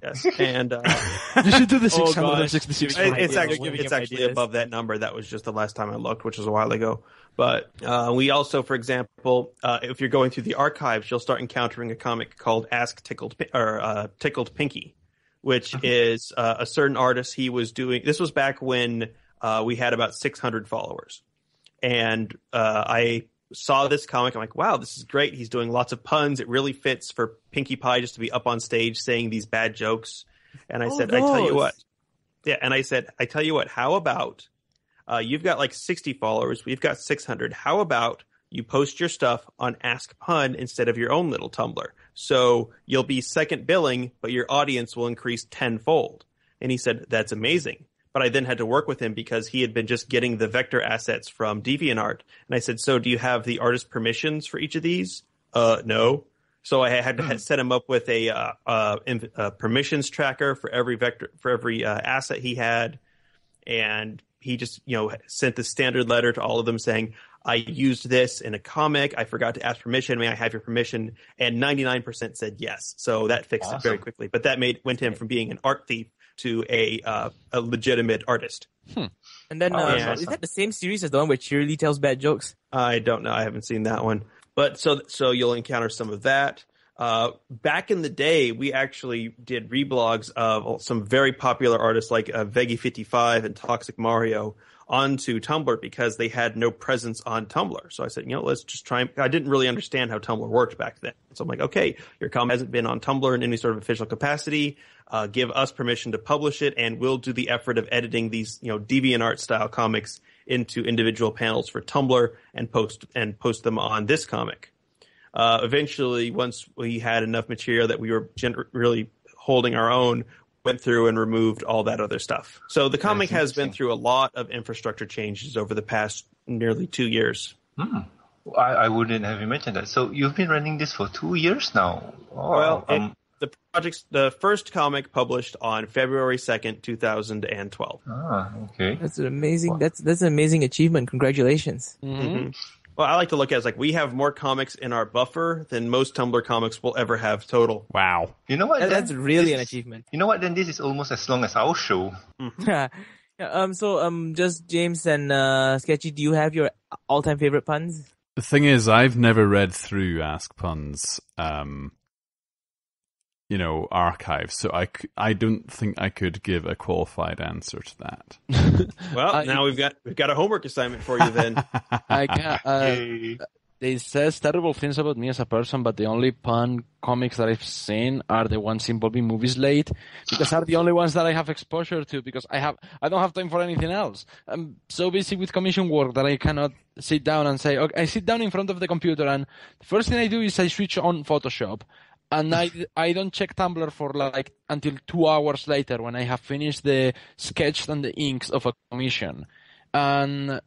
Yes, and uh, [LAUGHS] You should do the Oh, 666. gosh. It- Right, it's actually it's actually above that number. That was just the last time I looked, which was a while ago. But uh, we also, for example, uh, if you're going through the archives, you'll start encountering a comic called Ask Tickled or uh, Tickled Pinky, which is uh, a certain artist. He was doing this was back when uh, we had about 600 followers, and uh, I saw this comic. I'm like, wow, this is great. He's doing lots of puns. It really fits for Pinkie Pie just to be up on stage saying these bad jokes. And I Oh, said, I tell you what, yeah, and I said, I tell you what, how about uh, you've got like 60 followers, we've got 600. How about you post your stuff on Ask Pun instead of your own little Tumblr? So you'll be second billing, but your audience will increase tenfold. And he said, that's amazing. But I then had to work with him because he had been just getting the vector assets from DeviantArt. And I said, so do you have the artist permissions for each of these? Uh, no. So I had to ha- set him up with a, uh, uh, uh, permissions tracker for every vector, for every uh, asset he had. And he just, you know, sent the standard letter to all of them saying, I used this in a comic. I forgot to ask permission. May I have your permission? And 99% said yes. So that fixed it very quickly. But that made went him from being an art thief to a uh, a legitimate artist. And then, Oh, uh, yeah. is that the same series as the one where Cheerilee tells bad jokes? I don't know. I haven't seen that one. But so so you'll encounter some of that. Uh, back in the day, we actually did reblogs of some very popular artists like uh, Veggie55 and Toxic Mario onto Tumblr because they had no presence on Tumblr. So I said, you know, let's just try. I didn't really understand how Tumblr worked back then. So I'm like, okay, your comic hasn't been on Tumblr in any sort of official capacity. Uh, give us permission to publish it, and we'll do the effort of editing these, you know, DeviantArt style comics into individual panels for Tumblr and post and post them on this comic. Uh, eventually, once we had enough material that we were gen- really holding our own, went through and removed all that other stuff. So the comic has been through a lot of infrastructure changes over the past nearly two years. I, I wouldn't have imagined that. So you've been running this for two years now. Oh, Well, it- um, the project's the first comic published on February second, two thousand and twelve. ah, okay. That's an amazing. That's that's an amazing achievement. Congratulations. Mm-hmm. Well, I like to look at it as like we have more comics in our buffer than most Tumblr comics will ever have total. Wow. You know what? That- that's really an achievement. You know what? Then this is almost as long as our show. [LAUGHS] yeah. Um. So um. Just James and uh, Sketchy. Do you have your all-time favorite puns? The thing is, I've never read through Ask Puns, um, you know, archives. so I, I don't think I could give a qualified answer to that. [LAUGHS] Well, Uh, now we've got we've got a homework assignment for you then. [LAUGHS] I can uh, Yay. It says terrible things about me as a person, but the only pun comics that I've seen are the ones involving Movie Slate, because are the only ones that I have exposure to. Because I have, I don't have time for anything else. I'm so busy with commission work that I cannot sit down and say, okay, I sit down in front of the computer and the first thing I do is I switch on Photoshop, and I I don't check Tumblr for like until two hours later when I have finished the sketch and the inks of a commission, and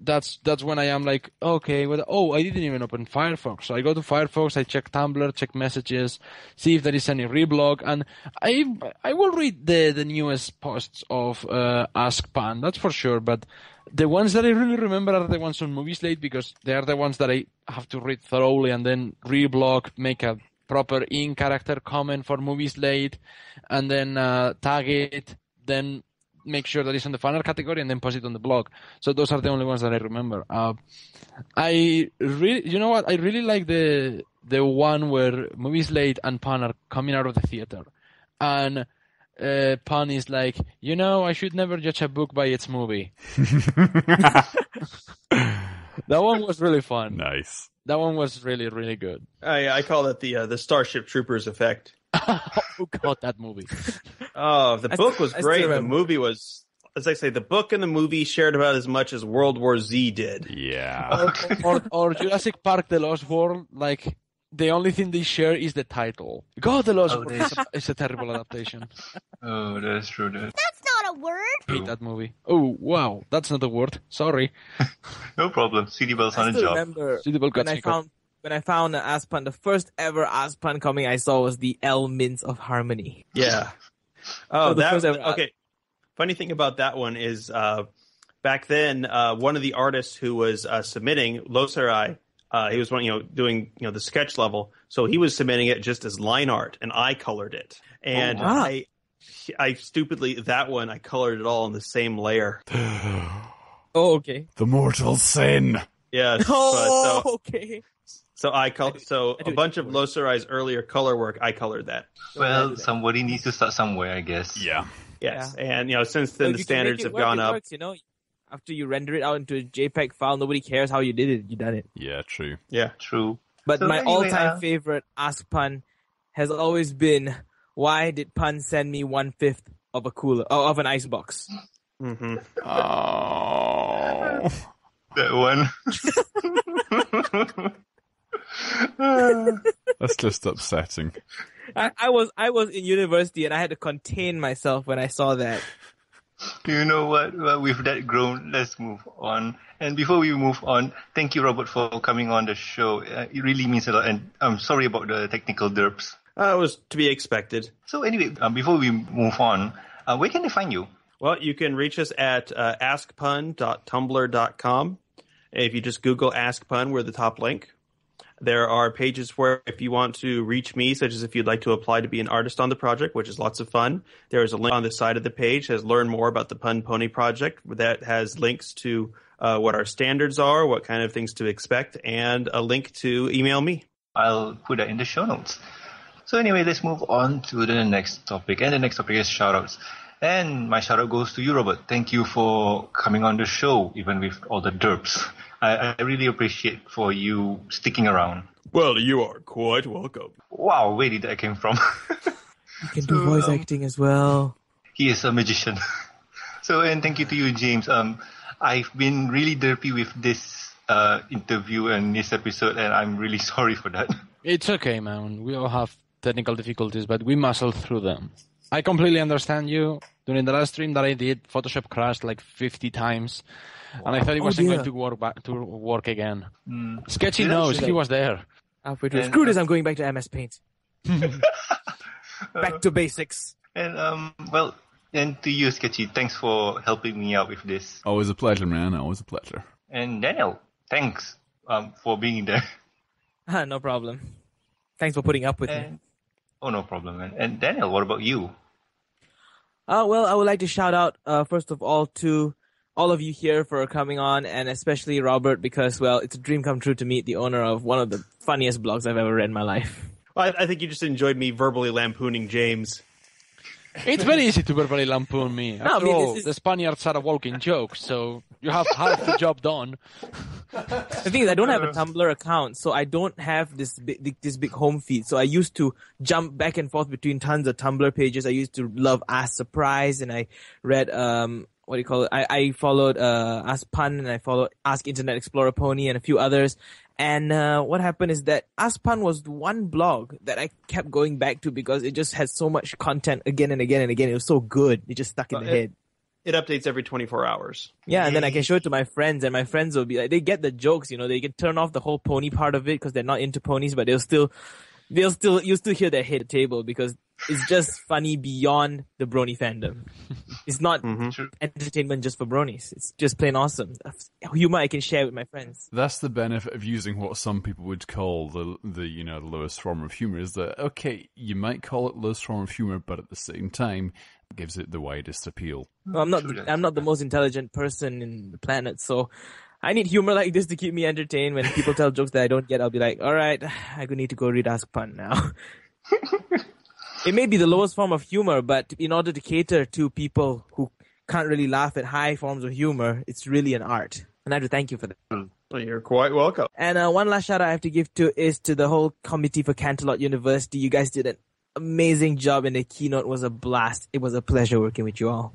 that's that's when I am like, okay, well, oh, I didn't even open Firefox. So I go to Firefox, I check Tumblr, check messages, see if there is any reblog, and I I will read the the newest posts of uh, Ask Pan, that's for sure. But the ones that I really remember are the ones on Movie Slate because they are the ones that I have to read thoroughly and then reblog, make a proper in character comment for Movie Slate, and then uh, tag it, then make sure that it's on the final category and then post it on the blog. So those are the only ones that I remember. Uh, I really, you know what? I really like the the one where Movie Slate and Pan are coming out of the theater, and uh, Pan is like, you know, I should never judge a book by its movie. [LAUGHS] [LAUGHS] that one was really fun. Nice. That one was really, really good. I, I call it the uh, the Starship Troopers effect. [LAUGHS] oh god, that movie. Oh, the I book still- was I great. The movie was, as I say, the book and the movie shared about as much as World War Z did. Yeah. or, or, or Jurassic Park: The Lost World. Like the only thing they share is the title. God, The Lost Oh, World is a, is a terrible adaptation. [LAUGHS] Oh, that's true. That. That's not a word. hate that movie. Oh wow, that's not a word. Sorry. [LAUGHS] No problem. CD Bell's I on a still job. remember Suitable when I found when I found an Ask Pun, the first ever Ask Pun comic I saw was the L Mints of Harmony. Yeah. Oh, [LAUGHS] So the that first ever- okay. Funny thing about that one is, uh, back then, uh, one of the artists who was uh, submitting Loserai, uh, he was one, you know, doing you know the sketch level, so he was submitting it just as line art, and I colored it, and wow. I, I stupidly that one I colored it all in the same layer. [SIGHS] Oh, okay. the mortal sin. Yes, [LAUGHS] Oh, but so okay. so I col- so I do a it bunch of before. Loserai's earlier color work, I colored that. Well, somebody needs to start somewhere, I guess. Yeah. Yes, and you know since then So the if you can make standards have gone up. works, you know, after you render it out into a JPEG file, nobody cares how you did it. You done it. Yeah, true. Yeah. True. But So my anyway, all-time uh, favorite Ask Pun has always been, why did Pun send me one fifth of a cooler, oh, of an ice box? hmm Oh. [LAUGHS] That one. [LAUGHS] That's just upsetting. I, I was I was in university and I had to contain myself when I saw that. You know what? Well, with that grown, let's move on. And before we move on, thank you, Robert, for coming on the show. Uh, it really means a lot. And I'm sorry about the technical derps. Uh, it was to be expected. So anyway, um, before we move on, uh, where can they find you? Well, you can reach us at uh, askpun.tumblr.com. If you just Google Ask Pun, we're the top link. There are pages where if you want to reach me, such as if you'd like to apply to be an artist on the project, which is lots of fun. There is a link on the side of the page that says learn more about the Pun Pony project that has links to uh, what our standards are, what kind of things to expect, and a link to email me. I'll put that in the show notes. So anyway, let's move on to the next topic. And the next topic is shoutouts. And my shoutout goes to you, Robert. Thank you for coming on the show, even with all the derps. I, I really appreciate for you sticking around. Well, you are quite welcome. Wow, where did that came from? [LAUGHS] You can do voice um, acting as well. he is a magician. [LAUGHS] so, and thank you to you, James. Um, I've been really derpy with this uh, interview and this episode, and I'm really [LAUGHS] sorry for that. It's okay, man. We all have technical difficulties, but we muscle through them. I completely understand you. During the last stream that I did, Photoshop crashed like 50 times, and I thought it Oh, wasn't dear. going to work back to work again. Sketchy Did knows he was there. Halfway through. And- Screw this, I'm going back to MS Paint. [LAUGHS] back to basics. And um, well, and to you, Sketchy, thanks for helping me out with this. Always a pleasure, man. Always a pleasure. And Daniel, thanks um, for being there. [LAUGHS] Ah, no problem. Thanks for putting up with me. And, oh, no problem, man. And Daniel, what about you? Uh, well, I would like to shout out, uh, first of all, to all of you here for coming on, and especially Robert, because, well, it's a dream come true to meet the owner of one of the funniest blogs I've ever read in my life. I, I think you just enjoyed me verbally lampooning James. It's very easy to verbally lampoon me. After I mean, all, is- the Spaniards are a walking joke, so you have half the job done. [LAUGHS] The thing is, I don't have a Tumblr account, so I don't have this big, this big home feed. So I used to jump back and forth between tons of Tumblr pages. I used to love Ask Surprise, and I read um what do you call it? I, I followed uh Ask Pun, and I followed Ask Internet Explorer Pony, and a few others. And uh, what happened is that Ask Pun was the one blog that I kept going back to because it just had so much content again and again and again. It was so good. It just stuck in Uh, the it- head. It updates every 24 hours. Yeah, and then I can show it to my friends, and my friends will be like, they get the jokes, you know, they can turn off the whole pony part of it because they're not into ponies, but they'll still, they'll still, you'll still hear their head table because it's just funny beyond the brony fandom. It's not True. entertainment just for bronies. It's just plain awesome. Humor I can share with my friends. That's the benefit of using what some people would call the the you know the lowest form of humor is that okay you might call it lowest form of humor but at the same time it gives it the widest appeal. Well, I'm not, True. I'm not the most intelligent person in the planet, so I need humor like this to keep me entertained. When people tell jokes that I don't get, I'll be like, all right, I need to go read Ask Pun now. [LAUGHS] it may be the lowest form of humor, but in order to cater to people who can't really laugh at high forms of humor, it's really an art. And I have to thank you for that. Well, you're quite welcome. And uh, one last shout out I have to give to is to the whole committee for Canterlot University. You guys did an amazing job, and the keynote was a blast. It was a pleasure working with you all.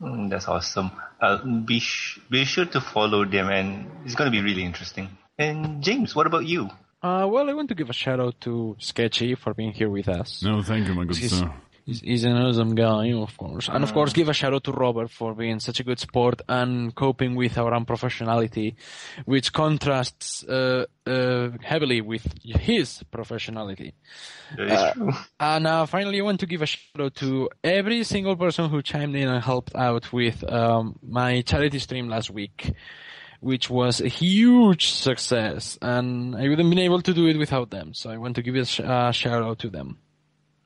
Mm, that's awesome. Uh, be sh- be sure to follow them, and it's going to be really interesting. And James, what about you? Uh, well, I want to give a shout out to Sketchy for being here with us. No, thank you, my good He's, sir. he's, he's an awesome guy, of course. And of course, give a shout out to Robert for being such a good sport and coping with our unprofessionality, which contrasts uh, uh, heavily with his professionality. That is true. And uh, finally, I want to give a shout out to every single person who chimed in and helped out with um, my charity stream last week, which was a huge success. And I wouldn't been able to do it without them. So I want to give a sh- uh, shout out to them.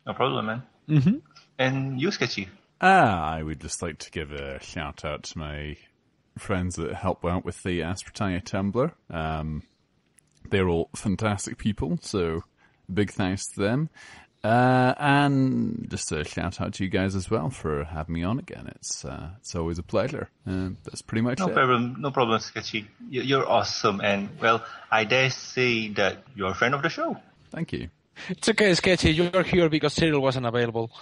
No problem, man. Mm-hmm. And you, Sketchy. Ah, I would just like to give a shout out to my friends that help out with the Ask Britannia Tumblr. Um, they're all fantastic people, so big thanks to them. Uh, and just a shout out to you guys as well for having me on again. It's uh, it's always a pleasure. Uh, that's pretty much No it. problem, no problem, Sketchy. You- You're awesome, and well, I dare say that you're a friend of the show. Thank you. It's okay, Sketchy. You're here because Cyril wasn't available. [LAUGHS]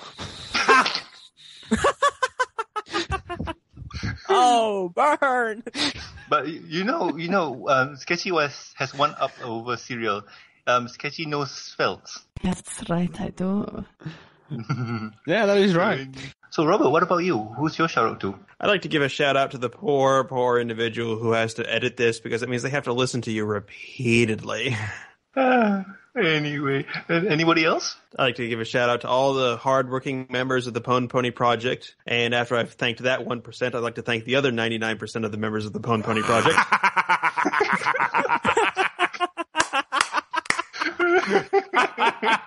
Oh, burn! But you know, you know, um, Sketchy was has one up over Serial. Um, Sketchy knows spells. That's right, I do. [LAUGHS] Yeah, that is right. So, Robert, what about you? Who's your shout out to? I'd like to give a shout out to the poor, poor individual who has to edit this because it means they have to listen to you repeatedly. Ah, [SIGHS] anyway, anybody else? I'd like to give a shout out to all the hardworking members of the Pun Pony Project. And after I've thanked that 1%, I'd like to thank the other 99% of the members of the Pun Pony Project. [LAUGHS] [LAUGHS]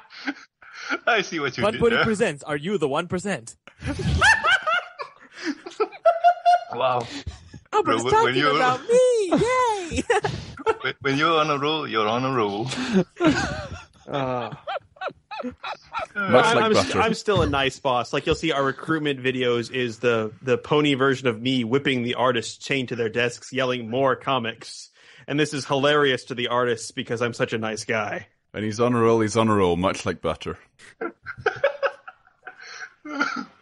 I see what you One did Pony there. presents. Are you the one percent? [LAUGHS] Wow. Robert's when talking you- about [LAUGHS] me. Yay! When- When you're on a roll, you're on a roll. Uh, Much I'm, like I'm, butter. I'm still a nice boss. Like you'll see our recruitment videos is the, the pony version of me whipping the artists chained to their desks, yelling more comics. And this is hilarious to the artists because I'm such a nice guy. And he's on a roll. He's on a roll, much like butter. [LAUGHS]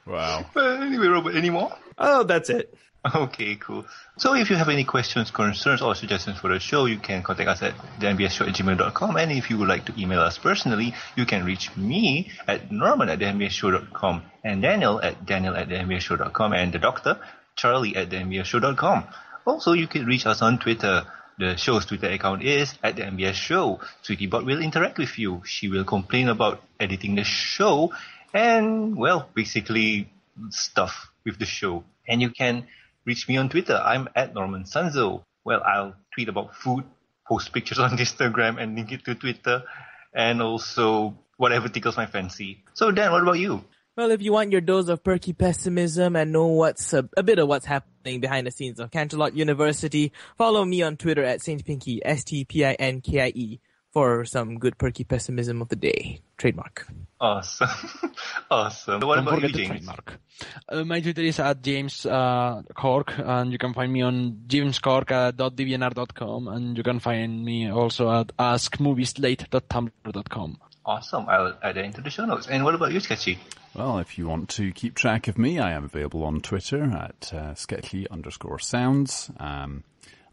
wow. But anyway, Robert, any more? Oh, that's it. Okay, cool. So if you have any questions, concerns, or suggestions for the show, you can contact us at thembsshow at gmail.com. And if you would like to email us personally, you can reach me at norman at thembsshow.com and Daniel at daniel at thembsshow.com and the doctor, Charlie at thembsshow.com. Also, you can reach us on Twitter. The show's Twitter account is at the MBS Show. Sweetiebot will interact with you. She will complain about editing the show and, well, basically stuff with the show. And you can reach me on Twitter. I'm at Norman Sanzo. Well, I'll tweet about food, post pictures [LAUGHS] on Instagram and link it to Twitter, and also whatever tickles my fancy. So, Dan, what about you? Well, if you want your dose of perky pessimism and know what's a, a bit of what's happening behind the scenes of Canterlot University, follow me on Twitter at Saint Pinkie, S-T-P-I-N-K-I-E, for some good perky pessimism of the day. Trademark. Awesome. [LAUGHS] awesome. What Don't about you, James? trademark. Uh, my Twitter is at James uh, Corck, and you can find me on jamescorck.deviantart.com, and you can find me also at askmovieslate.tumblr.com. Awesome. I'll add it into the show notes. And what about you, Sketchy? Well, if you want to keep track of me, I am available on Twitter at uh, sketchy underscore sounds. Um,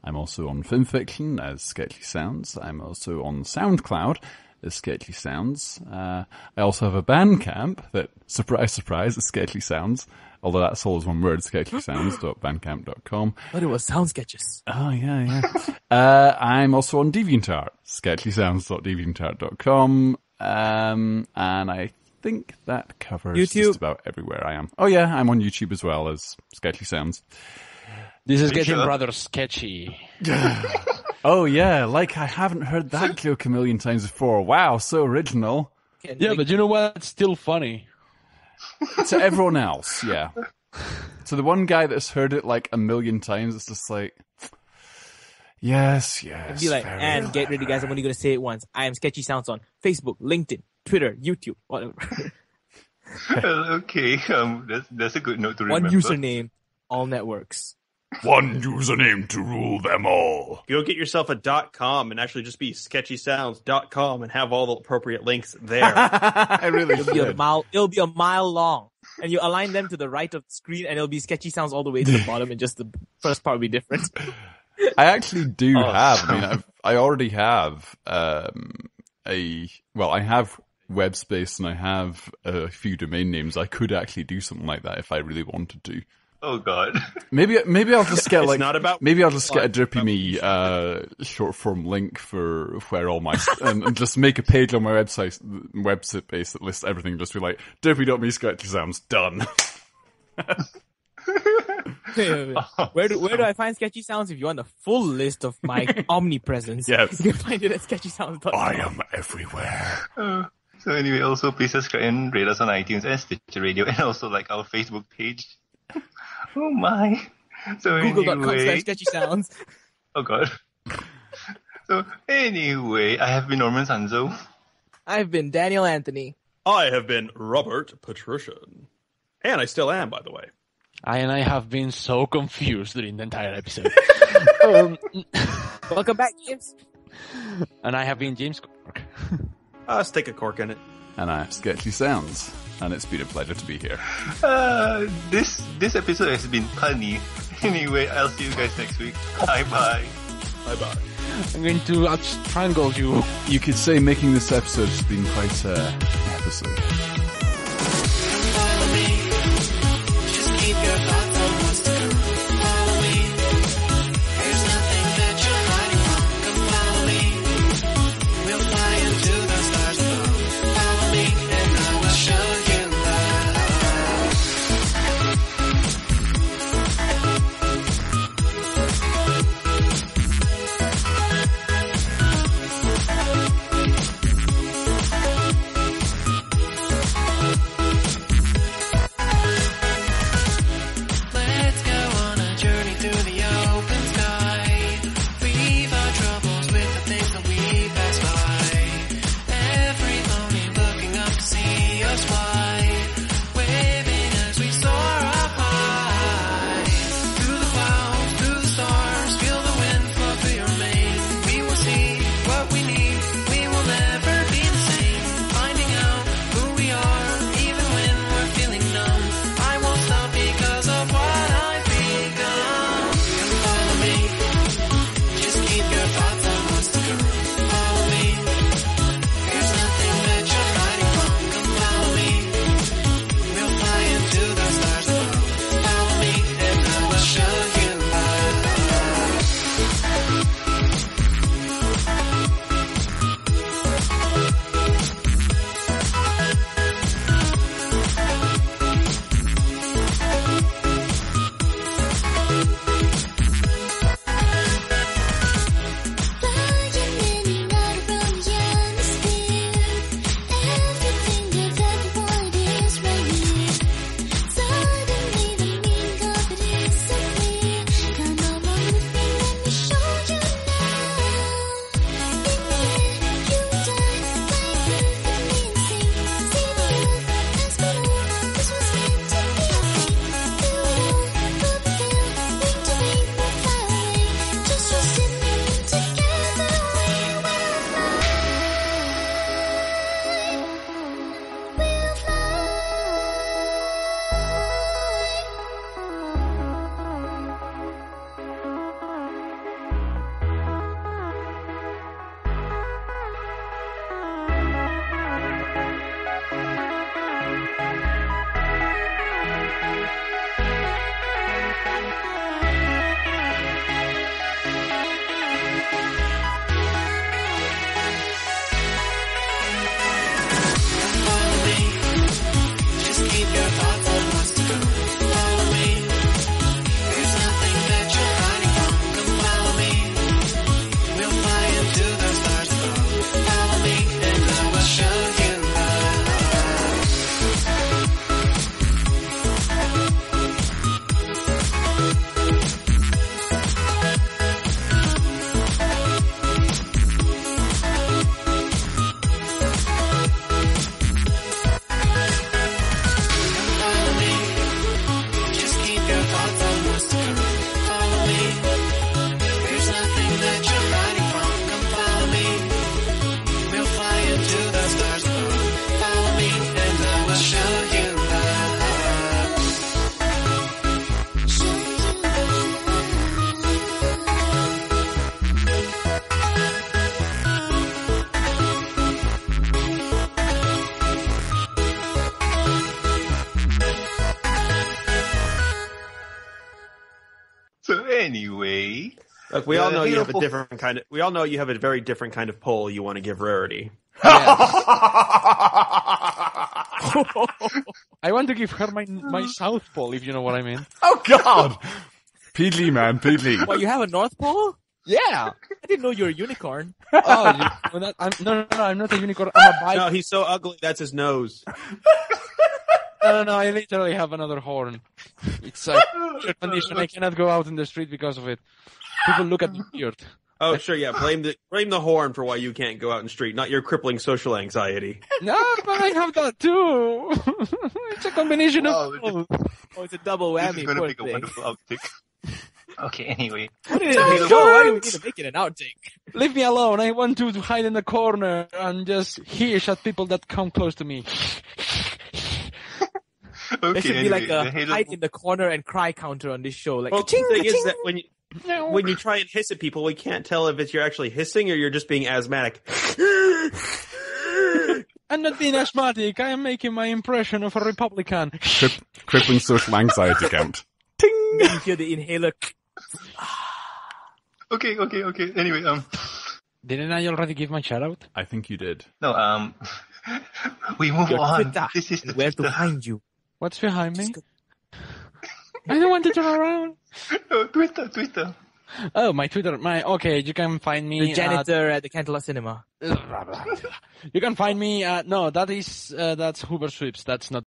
I'm also on FimFiction as Sketchy Sounds. I'm also on SoundCloud as Sketchy Sounds. Uh, I also have a Bandcamp that, surprise, surprise, is Sketchy Sounds. Although that's all always one word, sketchysounds.bandcamp.com. But it was sound sketches. Oh, yeah, yeah. [LAUGHS] uh, I'm also on DeviantArt, sketchysounds.deviantart.com. Um, and I think that covers YouTube. just about everywhere I am. Oh, yeah, I'm on YouTube as well as Sketchy Sounds. This is Are getting sure? rather sketchy. [LAUGHS] Oh, yeah, like I haven't heard that joke a million times before. Wow, so original. Can Yeah, link- but you know what? It's still funny. to everyone else, yeah. To the one guy that's heard it like a million times, it's just like, yes, yes. be like, very and get ready, guys. I'm only going to say it once. I am Sketchy Sounds on Facebook, LinkedIn, Twitter, YouTube, whatever. [LAUGHS] okay, um, that's that's a good note to remember. One remember. username, all networks. One username to rule them all. Go get yourself a dot com and actually just be sketchysounds.com and have all the appropriate links there. [LAUGHS] I really It'll be a should. mile. It'll be a mile long, and you align them to the right of the screen, and it'll be Sketchy Sounds all the way to the [LAUGHS] bottom, and just the first part will be different. I actually do Oh. have. I mean, I've, I already have um, a. Well, I have web space and I have a few domain names. I could actually do something like that if I really wanted to. Oh God. Maybe maybe I'll just get like not about- maybe I'll just get a derpy me uh, short form link for where all my [LAUGHS] and, and just make a page on my website website base that lists everything. Just be like derpy.me sketchy sounds done. [LAUGHS] [LAUGHS] [LAUGHS] Wait, wait, wait. Where do where do I find Sketchy Sounds? If you want the full list of my [LAUGHS] omnipresence, Yes. you can find it at sketchysounds.com. I am everywhere. Uh, so anyway, also please subscribe and rate us on iTunes and Stitcher Radio, and also like our Facebook page. [LAUGHS] oh my! So Google.com slash anyway, Sketchy Sounds. oh God. So anyway, I have been Norman Sanzo. I've been Daniel Anthony. I have been Robert Patrician. And I still am, by the way. I and I have been so [LAUGHS] confused during the entire episode. um, [LAUGHS] Welcome back, James. and I have been James Corck. Uh, stick a cork in it. And I have sketchy sounds, and it's been a pleasure to be here. Uh, this this episode has been funny. [LAUGHS] Anyway, I'll see you guys next week. Bye bye. Bye bye. I'm going to uh, strangle you. You could say making this episode has been quite a episode. Look, we all The know you have a different kind of. We all know you have a very different kind of pull you want to give rarity. [LAUGHS] I want to give her my my South Pole, if you know what I mean. oh God, Peedley man, Peedley. Well, you have a North Pole? Yeah. I didn't know you were a unicorn. [LAUGHS] Oh, you, well, that, I'm, no, no, no, I'm not a unicorn. I'm a bike. No, he's so ugly. That's his nose. [LAUGHS] No, no, no, I literally have another horn. It's a condition. I cannot go out in the street because of it. People look at [LAUGHS] me weird. Oh, sure, yeah. Ah. Blame the blame the horn for why you can't go out in the street, not your crippling social anxiety. [LAUGHS] No, but I have that too. [LAUGHS] it's a combination Oh, of both. Oh, it's a double this whammy. is going to poor make a wonderful outtake. Okay, anyway. Put it in the show. Why do we need to make it an outtake? Leave me alone. I want to, to hide in the corner and just hiss at people that come close to me. Okay, There should be like a hide in the corner and cry counter on this show. Like, Well, the thing is that when you when you try and hiss at people, we can't tell if it's you're actually hissing or you're just being asthmatic. [LAUGHS] I'm not being asthmatic. I am making my impression of a Republican. Crip- crippling social anxiety count. [LAUGHS] Then you hear the inhaler. [SIGHS] Okay, okay, okay. Anyway, um, Didn't I already give my shout out? I think you did. no, um, [LAUGHS] we move Your on. Twitter. This is the Where to find you? What's behind me? I don't want to turn around. No, Twitter, Twitter. Oh, my Twitter. My okay. You can find me. The at- janitor at the Cantaloupe Cinema. [LAUGHS] you can find me. At, no, that is uh, that's Hoover Sweeps. That's not